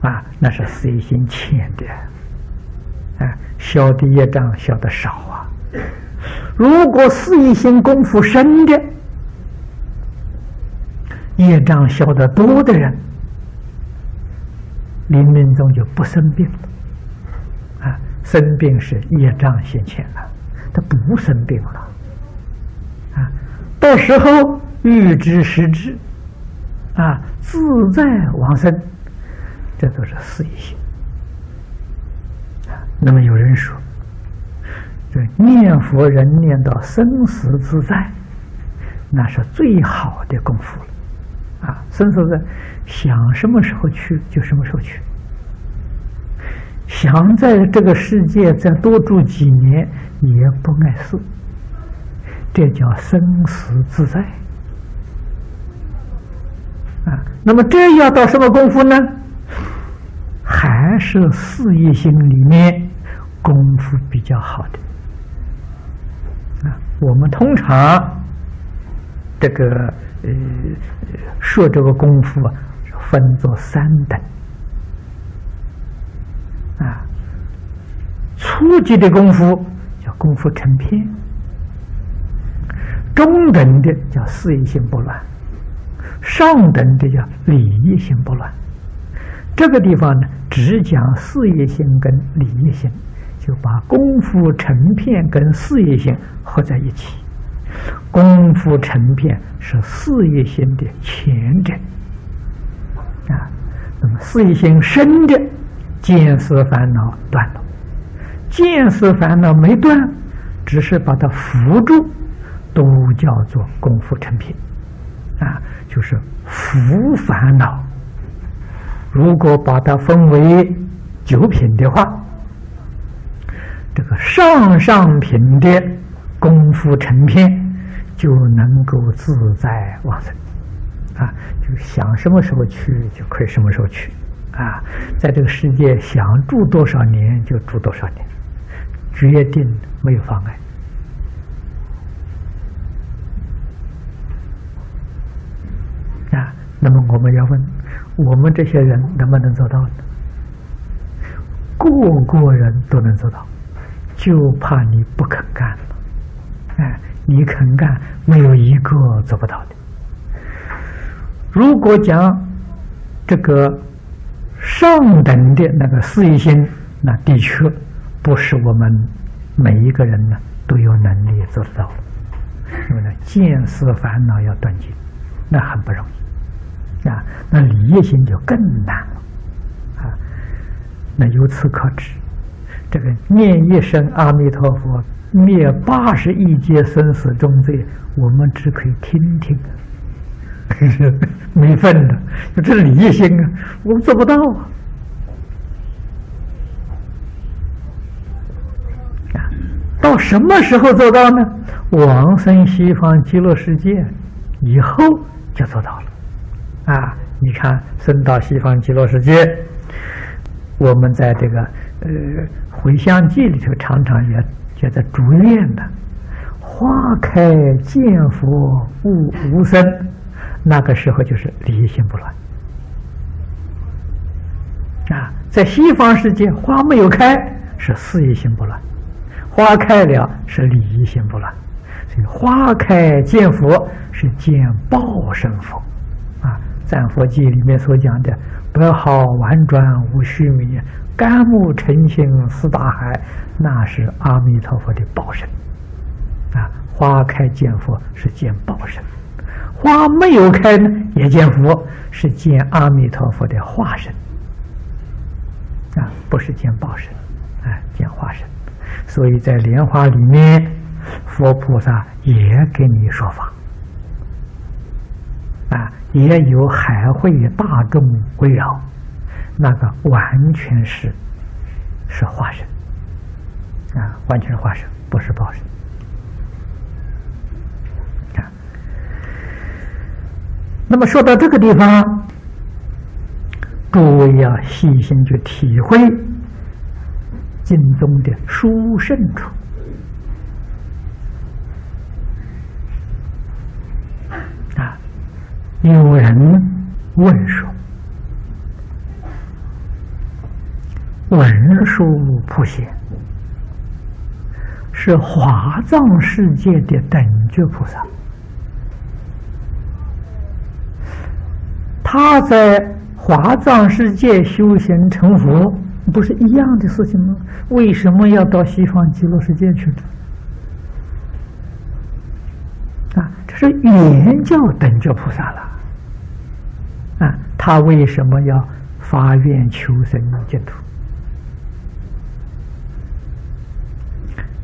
啊，那是四一心浅的。啊，消的业障消的少啊。如果四一心功夫深的，业障消得多的人，临命中就不生病了。啊，生病是业障现前了，他不生病了。啊，到时候欲知时知，啊，自在往生，这都是四一心。那么有人说，念佛人念到生死自在，那是最好的功夫了。啊，生死在想什么时候去就什么时候去，想在这个世界再多住几年也不碍事，这叫生死自在。啊，那么这要到什么功夫呢？还是四意心里面功夫比较好的。我们通常这个。呃，说这个功夫啊，分作三等啊。初级的功夫叫功夫成片，中等的叫事业心不乱，上等的叫理意心不乱。这个地方呢，只讲事业心跟理意心，就把功夫成片跟事业心合在一起。功夫成片是事业心的前者啊。那么事业心深的见思烦恼断了，见思烦恼没断，只是把它扶住，都叫做功夫成片啊，就是扶烦恼。如果把它分为九品的话，这个上上品的功夫成片就能够自在往生。啊，就想什么时候去就可以什么时候去。啊，在这个世界想住多少年就住多少年，决定没有妨碍啊。那么我们要问。我们这些人能不能做到呢？个个人都能做到，就怕你不肯干了。哎，你肯干，没有一个做不到的。如果讲这个上等的那个事业心，那的确不是我们每一个人呢都有能力做得到的。因为呢，见思烦恼要断尽，那很不容易。啊，那理业心就更难了，啊，那由此可知，这个念一声阿弥陀佛，灭八十亿劫生死重罪，我们只可以听听，没份的，这是理业心啊，我们做不到啊，啊，到什么时候做到呢？往生西方极乐世界以后就做到了。啊，你看，升到西方极乐世界，我们在这个呃《回向记》里头常常也觉得祝愿的，花开见佛悟无生，那个时候就是离心不乱。啊，在西方世界，花没有开是事业心不乱，花开了是理心不乱，所以花开见佛是见报身佛。《啊赞佛记》里面所讲的“百好婉转无虚名，甘木成心似大海”，那是阿弥陀佛的报身。啊，花开见佛是见报身，花没有开呢也见佛，是见阿弥陀佛的化身。啊，不是见报身，啊，见化身。所以在莲花里面，佛菩萨也给你说法。啊。也有海会大众围绕，那个完全是是化身啊，完全是化身，不是报身。啊，那么说到这个地方，诸位要细心去体会经中的殊胜处啊。有人问说：“文殊普贤是华藏世界的等觉菩萨，他在华藏世界修行成佛，不是一样的事情吗？为什么要到西方极乐世界去呢？啊，这是原教等觉菩萨了。”啊，他为什么要发愿求生净土？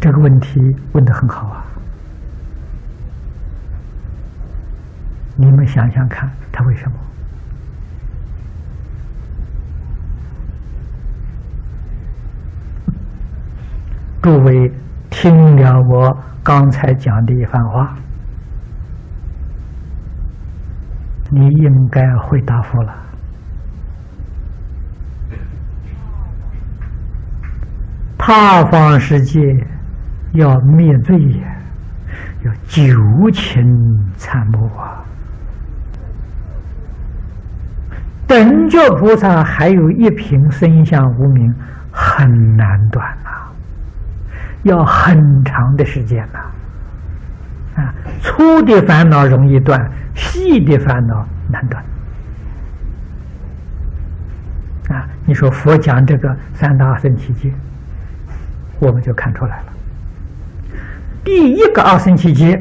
这个问题问的很好啊！你们想想看，他为什么？诸位听了我刚才讲的一番话。你应该会答复了。他方世界要灭罪呀，要九情参谋啊。等觉菩萨还有一品身相无名，很难断呐，要很长的时间呐。啊，粗的烦恼容易断，细的烦恼难断。啊，你说佛讲这个三大圣七劫，我们就看出来了。第一个二圣七劫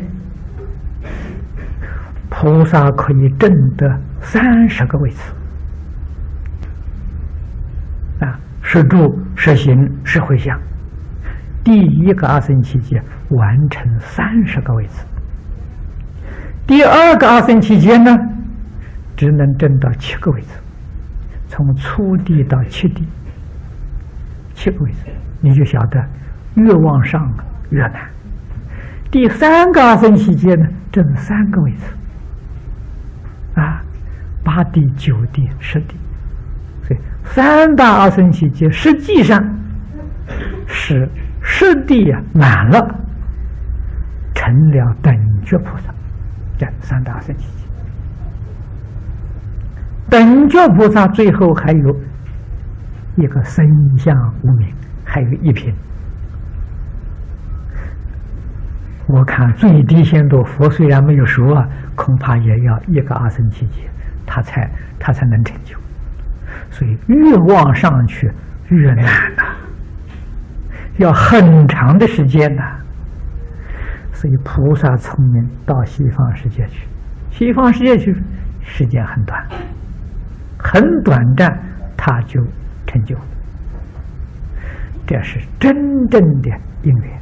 菩萨可以证得三十个位次啊，是住、是行、是回向。第一个阿僧祇劫完成三十个位次，第二个阿僧祇劫呢，只能证到七个位次，从初地到七地，七个位次，你就晓得越往上越难。第三个阿僧祇劫呢，证三个位次。啊，八地、九地、十地，所以三大阿僧祇劫实际上是十地啊满了，成了等觉菩萨。这三大阿僧祇劫，等觉菩萨最后还有一个身相无名，还有一品。我看最低限度，佛虽然没有说啊，恐怕也要一个阿僧祇劫，他才他才能成就。所以越往上去越难呐，要很长的时间呐。所以菩萨聪明，到西方世界去，西方世界去时间很短，很短暂，他就成就。这是真正的因缘。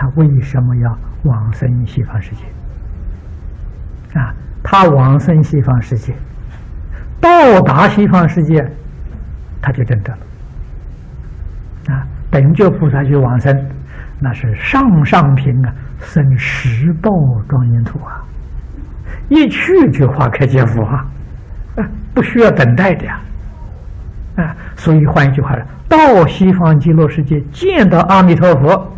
他为什么要往生西方世界？啊，他往生西方世界，到达西方世界，他就证得了。啊，等觉菩萨去往生，那是上上品啊，生十报庄严土啊，一去就花开见佛啊，不需要等待的呀。啊，所以换一句话说，到西方极乐世界见到阿弥陀佛。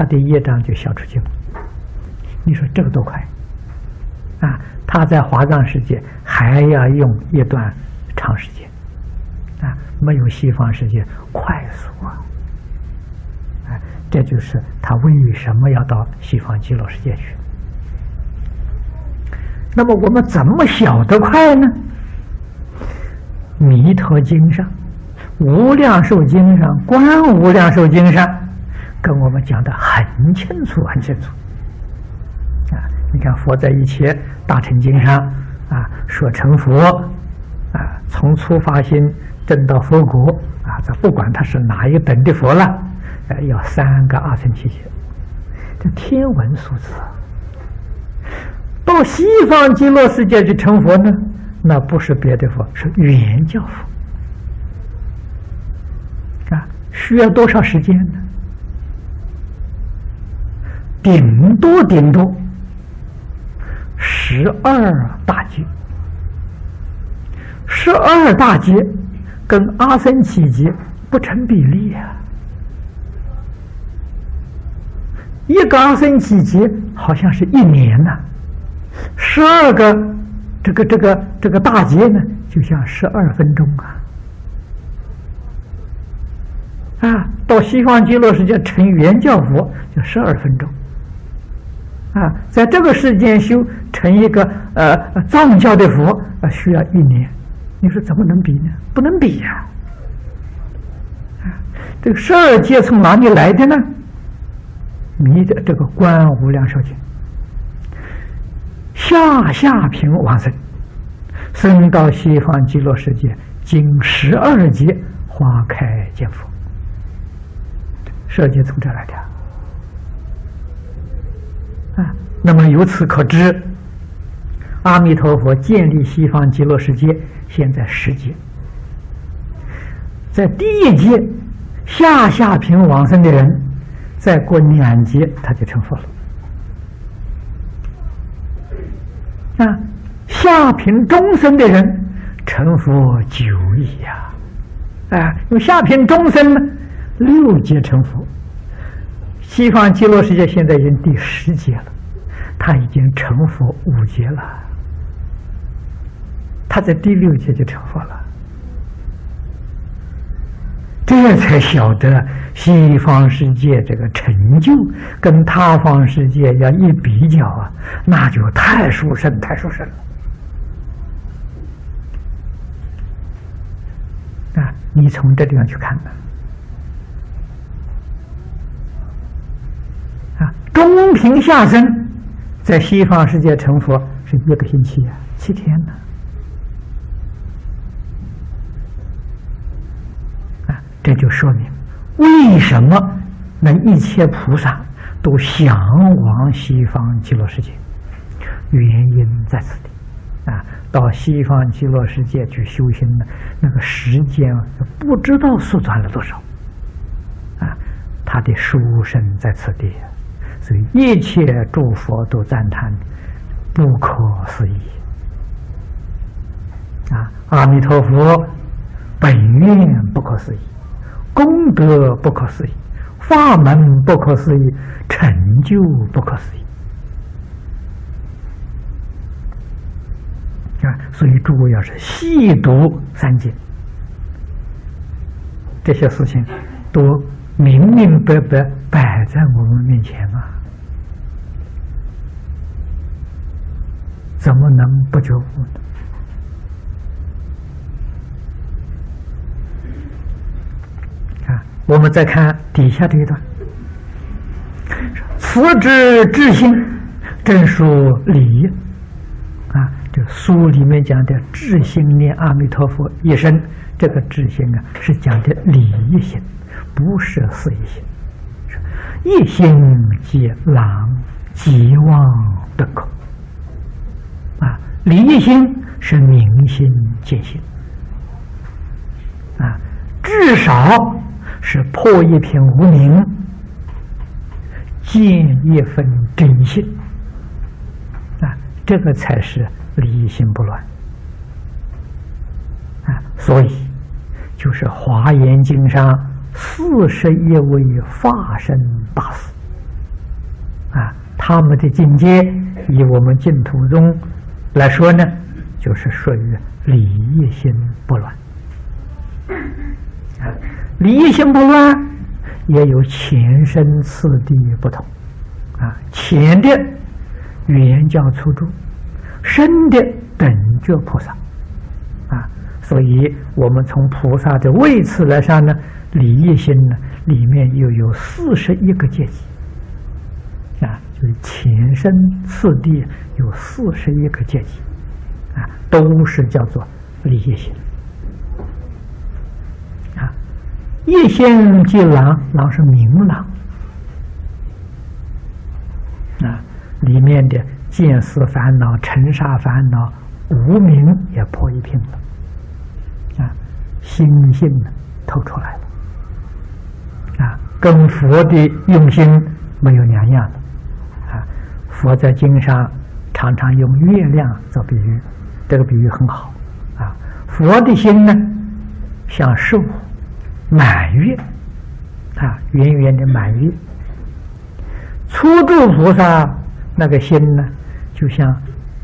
他的业障就消除去了。你说这个多快啊！他在华藏世界还要用一段长时间啊，没有西方世界快速啊！啊，这就是他为什么要到西方极乐世界去。那么我们怎么晓得快呢？《弥陀经》上，《无量寿经》上，《观无量寿经》上。跟我们讲的很清楚，很清楚。啊，你看佛在一切大乘经上啊，说成佛啊，从初发心证到佛国啊，这不管他是哪一等的佛了，呃，要三个二乘七劫，这天文数字。到西方极乐世界去成佛呢，那不是别的佛，是原教佛。啊，需要多少时间呢？顶多顶多十二大劫，十二大劫跟阿僧祇劫不成比例啊！一个阿僧祇劫好像是一年呐，十二个这个这个这个大劫呢，就像十二分钟啊！啊，到西方极乐世界成圆教佛就十二分钟。啊，在这个世间修成一个呃藏教的佛啊，需要一年。你说怎么能比呢？不能比呀！这个十二劫从哪里来的呢？弥的这个观无量寿经，下下品往生，生到西方极乐世界，经十二劫花开见佛，十二劫从这来的。那么由此可知，阿弥陀佛建立西方极乐世界，现在十界，在第一劫下下品往生的人，再过两劫他就成佛了。啊，下品终生的人成佛久矣呀！啊，因为下品终生呢，六劫成佛，西方极乐世界现在已经第十劫了。他已经成佛五劫了，他在第六劫就成佛了，这样才晓得西方世界这个成就跟他方世界要一比较啊，那就太殊胜，太殊胜了。啊，你从这地方去看呢，中平下生。在西方世界成佛是一个星期啊，七天呢。啊，这就说明为什么那一切菩萨都向往西方极乐世界，原因在此地。啊，到西方极乐世界去修行的那个时间不知道缩短了多少。啊，他的书生在此地。所以一切诸佛都赞叹，不可思议啊！阿弥陀佛本愿不可思议，功德不可思议，法门不可思议，成就不可思议啊！所以诸位要是细读三界，这些事情都。明明白白摆在我们面前啊，怎么能不觉悟呢？啊，我们再看底下这一段：“此之至心，正属理。”啊，这书里面讲的至心念阿弥陀佛一生，这个至心啊，是讲的理心。不是四一心，一心即狼即望顿空！离一心是明心见性啊，至少是破一片无明，见一分真心啊，这个才是离心不乱啊！所以就是《华严经》上。四十一位化身大师啊，他们的境界，以我们净土中来说呢，就是属于礼义心不乱啊。礼义心不乱，也有前生次第不同啊。前的原教初住，深的等觉菩萨啊。所以，我们从菩萨的位次来上呢。礼义心呢，里面又有四十一个阶级，啊，所以前生次第有四十一个阶级，啊，都是叫做理业心，啊，业心即朗，朗是明朗，啊，里面的见思烦恼、尘沙烦恼、无明也破一片了，啊，心性呢透出来了。啊，跟佛的用心没有两样的！佛在经上常常用月亮做比喻，这个比喻很好啊。佛的心呢，像树满月啊，圆圆的满月；初住菩萨那个心呢，就像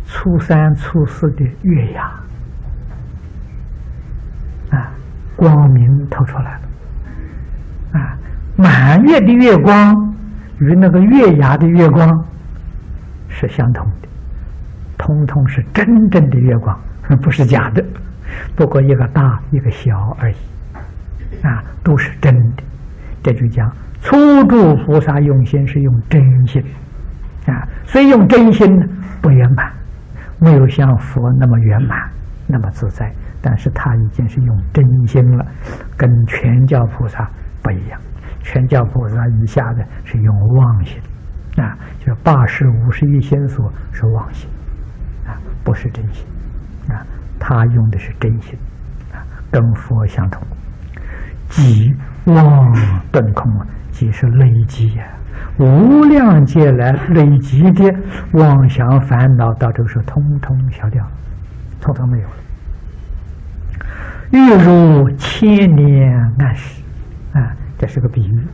初三、初四的月牙啊，光明透出来了啊。满月的月光与那个月牙的月光是相同的，通通是真正的月光，不是假的。不过一个大一个小而已，啊，都是真的。这就讲初住菩萨用心是用真心，啊，所以用真心呢不圆满，没有像佛那么圆满，那么自在。但是他已经是用真心了，跟全教菩萨不一样。全教菩萨以下的是用妄心，啊，就是八十五十一心所是妄心，啊，不是真心，啊，他用的是真心，啊，跟佛相同。即妄顿空啊，即是累积呀，无量劫来累积的妄想烦恼，到这个时候通通消掉，通通没有了。欲如千年暗时，啊。这是个比喻，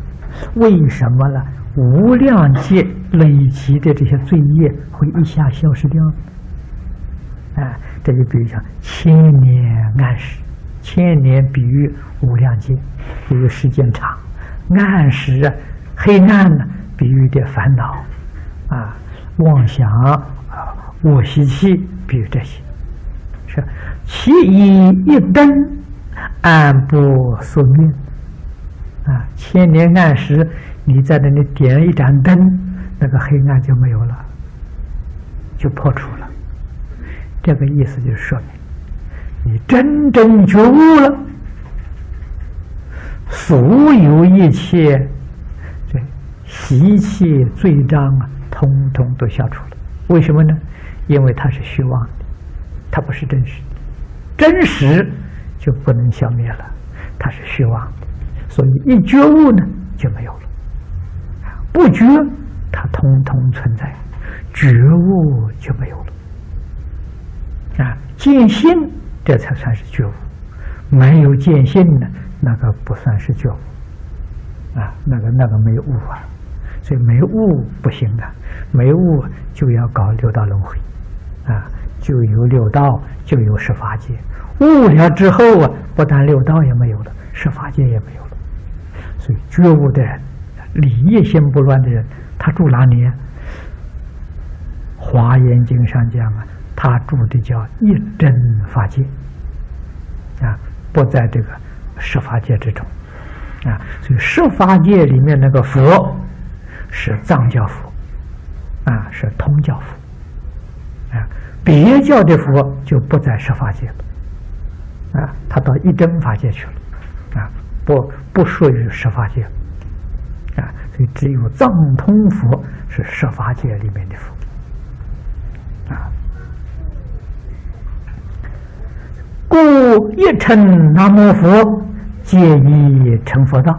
为什么呢？无量劫累积的这些罪业会一下消失掉？哎，这就比如像千年暗时，千年比喻无量劫，比喻时间长；暗时啊，黑暗呢，比喻的烦恼啊，妄想啊，我习气，比如这些，是其以一灯，暗不宿灭。啊，千年暗时，你在那里点一盏灯，那个黑暗就没有了。就破除了。这个意思就是说明，你真正觉悟了，所有一切这习气罪障啊，通通都消除了。为什么呢？因为它是虚妄的，它不是真实的。真实就不能消灭了，它是虚妄的，所以一觉悟呢就没有了。不觉，它通通存在；觉悟就没有了。啊，见性这才算是觉悟，没有见性的那个不算是觉悟。啊，那个那个没有悟啊，所以没悟不行啊，没悟就要搞六道轮回，啊，就有六道，就有十法界。悟了之后啊，不但六道也没有了，十法界也没有了。所以觉悟的人，理业心不乱的人，他住哪里？《华严经》上讲啊。他住的叫一真法界，啊，不在这个十法界之中，啊，所以十法界里面那个佛是藏教佛，啊，是通教佛，啊，别教的佛就不在十法界了，啊，他到一真法界去了，啊，不不属于十法界，所 以只有藏通佛是十法界里面的佛，啊。故一称南无佛，皆以成佛道。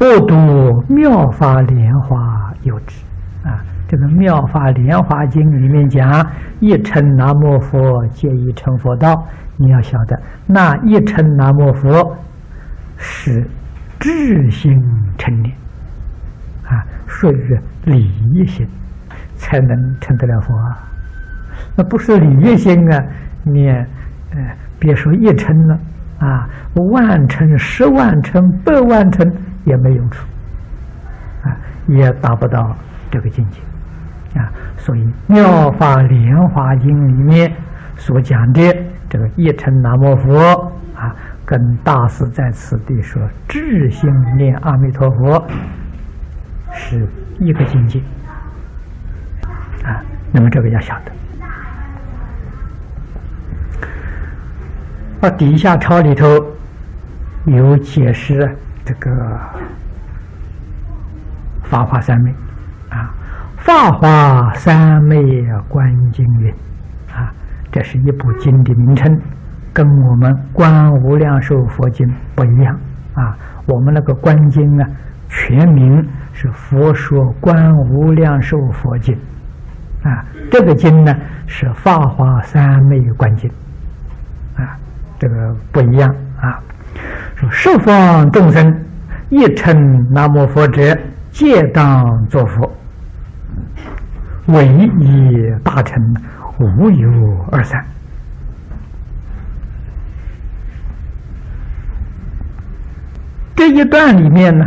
恶读妙法莲华有之啊！这个妙法莲华经里面讲，一称南无佛，皆以成佛道。你要晓得，那一称南无佛是智心成念啊，属于礼业心，才能成得了佛啊。那不是礼业心啊，你。哎，别说一成了，啊，万成、十万成、百万成也没用处，啊，也达不到这个境界，啊，所以《妙法莲华经》里面所讲的这个一成南无佛，啊，跟大师在此地说智心念阿弥陀佛是一个境界，啊，那么这个要晓得。而底下抄里头有解释这个《法华三昧》啊，《法华三昧观经云》啊，这是一部经的名称，跟我们《观无量寿佛经》不一样啊。我们那个观经啊，全名是《佛说观无量寿佛经》啊，这个经呢是《法华三昧观经》啊。这个不一样啊！说十方众生一称南无佛者，皆当作佛，唯一大乘，无有二三。这一段里面呢，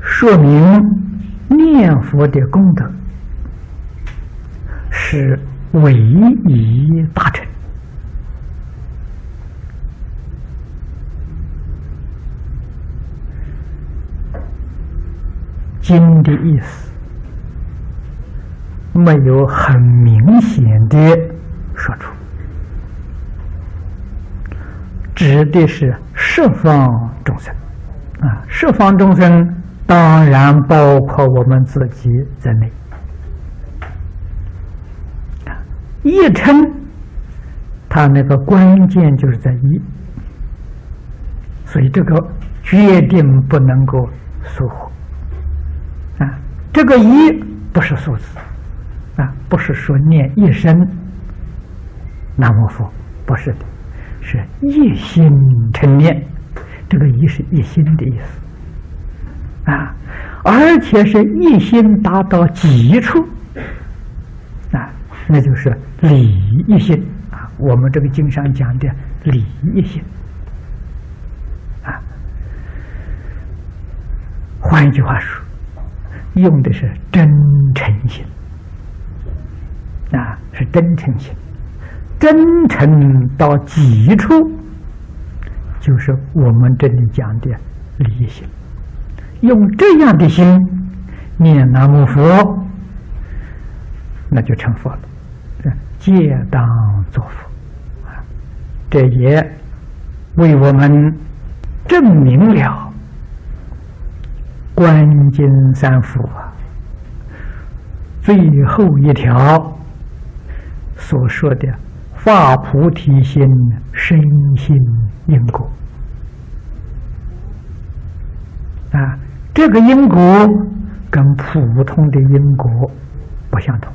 说明念佛的功德是唯一大乘。经的意思没有很明显的说出，指的是十方众生啊，十方众生当然包括我们自己在内。一称，它那个关键就是在一，所以这个决定不能够疏忽。啊，这个一不是数字，啊，不是说念一声。南无佛，不是的，是一心成念，这个一是一心的意思，啊，而且是一心达到极处，啊，那就是理一心啊，我们这个经上讲的理一心，啊，换一句话说。用的是真诚心啊，是真诚心，真诚到极处，就是我们这里讲的理心。用这样的心念南无佛，那就成佛了皆当作佛啊！这也为我们证明了观经三福啊最后一条所说的发菩提心、身心因果啊，这个因果跟普通的因果不相同。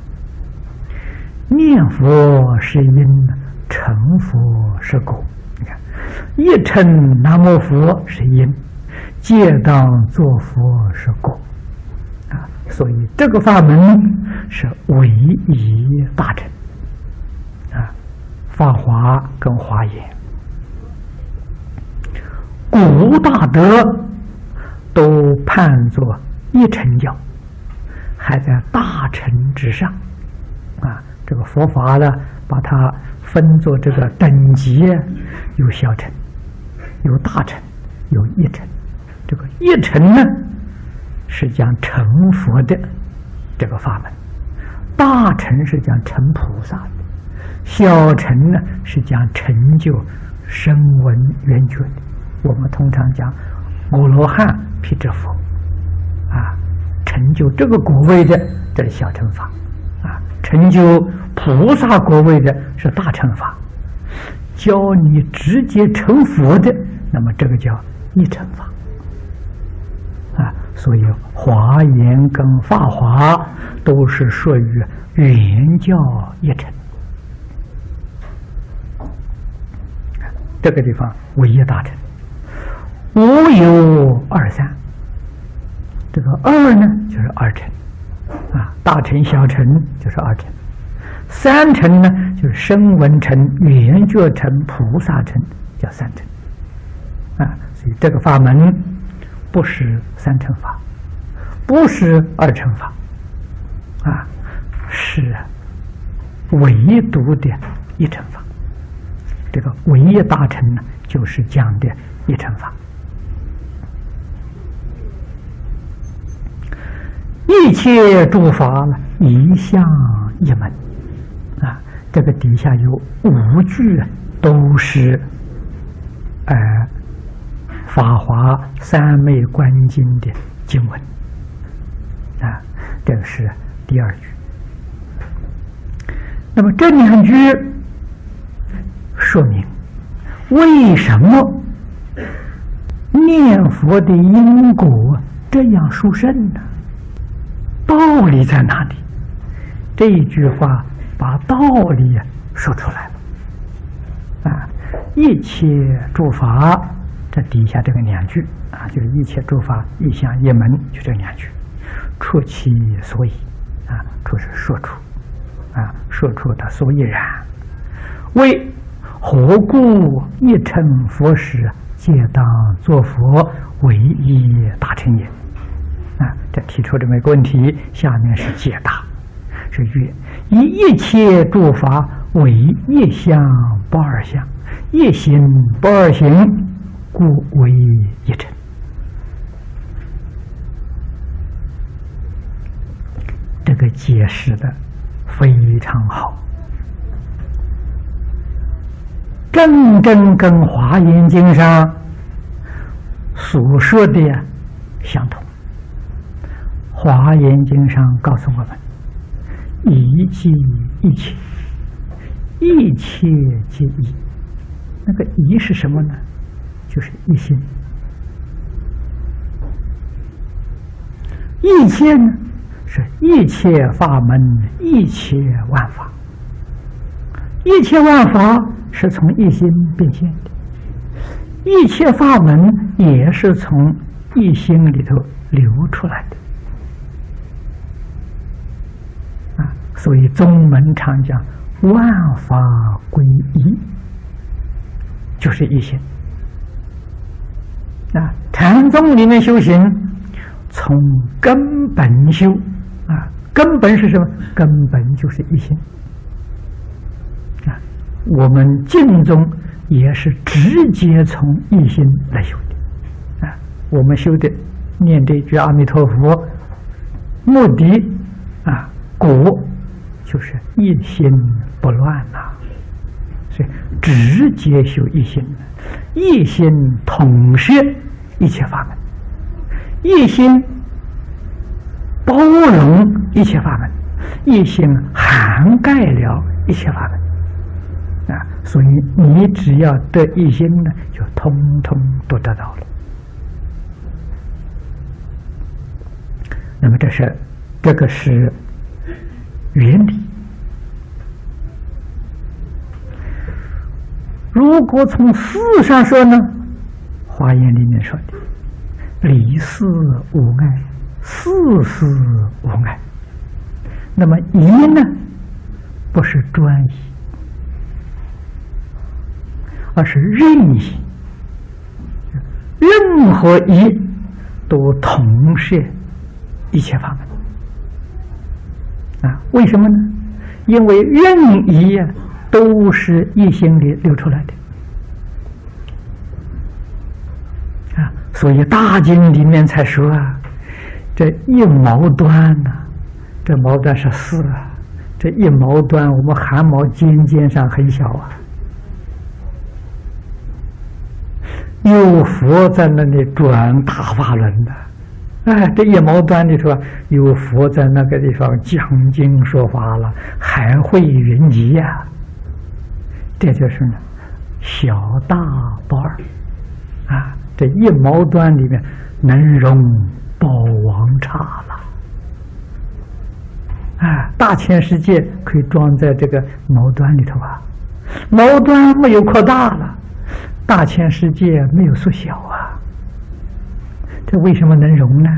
念佛是因，成佛是果。你看，一称南无佛是因，借当作佛是果。啊，所以这个法门是唯一大乘。啊，法华跟华严，古大德都判作一乘教，还在大乘之上。啊。这个佛法呢，把它分作这个等级，有小乘，有大乘，有一乘。这个一乘呢，是讲成佛的这个法门；大乘是讲成菩萨的；小乘呢，是讲成就声闻缘觉的。我们通常讲阿罗汉辟支佛，啊，成就这个果位的，这是小乘法。啊成就菩萨果位的是大乘法，教你直接成佛的，那么这个叫一乘法啊。所以华严跟法华都是属于原教一乘，这个地方唯一大乘，无有二三，这个二呢就是二乘。啊，大乘、小乘就是二乘，三乘呢就是声闻乘、缘觉乘、菩萨乘，叫三乘。啊，所以这个法门不是三乘法，不是二乘法，啊，是唯独的一乘法。这个唯一大乘呢，就是讲的一乘法。一切诸法，一向一门啊。这个底下有五句，都是呃《法华三昧观经》的经文啊。这个是第二句。那么这两句说明为什么念佛的因果这样殊胜呢？道理在哪里？这一句话把道理说出来了啊！一切诸法，这底下这个两句啊，就是一切诸法一向一门，就这两句，出其所以啊，出是说出啊，说出它所以然，为何故一乘佛时，皆当作佛，唯一大乘也。啊，这提出这么一个问题，下面是解答，是曰：以一切诸法为一相不二相，一心不二行，故为一尘。这个解释的非常好，真正跟《华严经》上所说的相同。《华严经》上告诉我们：“一即一切，一切即一。”那个“一”是什么呢？就是一心。一切呢，是一切法门，一切万法。一切万法是从一心变现的，一切法门也是从一心里头流出来的。所以宗门常讲万法归一，就是一心。啊，禅宗里面修行，从根本修，啊，根本是什么？根本就是一心。啊，我们净宗也是直接从一心来修的。啊，我们修的念这句阿弥陀佛，目的啊，果。就是一心不乱呐，所以直接修一心，一心统摄一切法门，一心包容一切法门，一心涵盖了一切法门啊，所以你只要得一心呢，就通通都得到了。那么这是这个是。原理，如果从事上说呢，《华严》里面说的“理事无碍，事事无碍”，那么“一”呢，不是专一，而是任意，任何一都同摄一切法门。啊，为什么呢？因为任意啊，都是一心里流出来的啊，所以大经里面才说啊，这一毛端呐，这毛端是四啊，这一毛端我们汗毛尖尖上很小啊，有佛在那里转大法轮的。哎，这一毛端里头啊有佛在那个地方讲经说法了，还会云集呀。这就是呢，小大不二啊。这一毛端里面能容宝王刹了，啊，大千世界可以装在这个毛端里头啊。毛端没有扩大了，大千世界没有缩小啊。这为什么能容呢？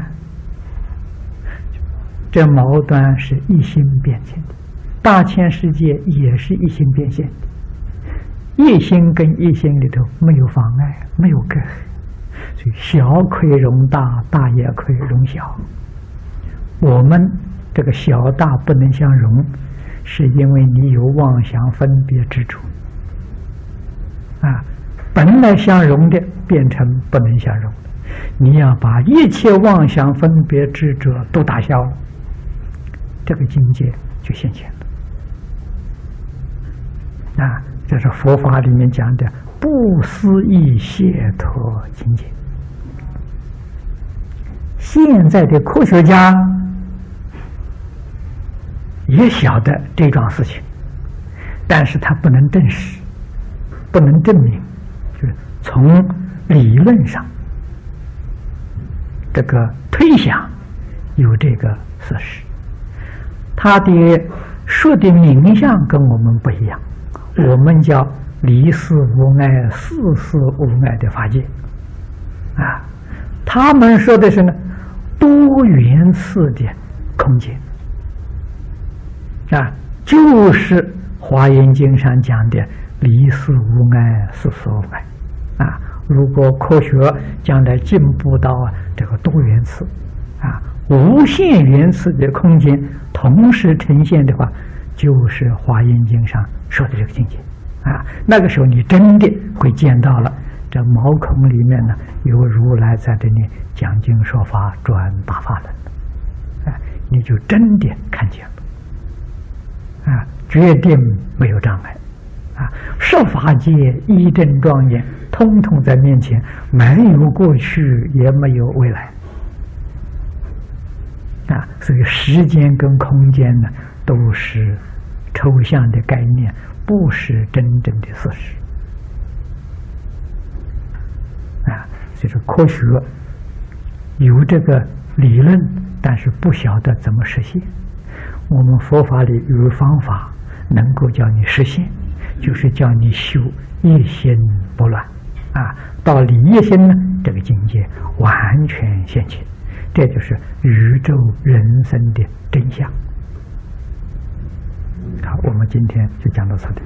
这矛盾是一心变现的，大千世界也是一心变现的，一心跟一心里头没有妨碍，没有隔阂，所以小可以容大，大也可以容小。我们这个小大不能相容，是因为你有妄想分别之处啊，本来相容的变成不能相容。你要把一切妄想、分别、执着都打消，这个境界就现前了。啊，这是佛法里面讲的不思议解脱境界。现在的科学家也晓得这桩事情，但是他不能证实，不能证明，就是从理论上。这个推想有这个事实，他的说的名相跟我们不一样，我们叫离世无碍、事事无碍的法界，啊，他们说的是呢多元次的空间，啊，就是《华严经》上讲的离世无碍、事事无碍，如果科学将来进步到这个多元次，啊，无限元次的空间同时呈现的话，就是《华严经》上说的这个境界，啊，那个时候你真的会见到了这毛孔里面呢有如来在这里讲经说法转大法轮，啊，你就真的看见了，啊，决定没有障碍。啊，十法界一真庄严，通通在面前，没有过去，也没有未来。啊，所以时间跟空间呢，都是抽象的概念，不是真正的事实。啊，所以说科学有这个理论，但是不晓得怎么实现。我们佛法里有方法，能够叫你实现。就是叫你修一心不乱，啊，到离一心呢，这个境界完全现前，这就是宇宙人生的真相。好，我们今天就讲到这里。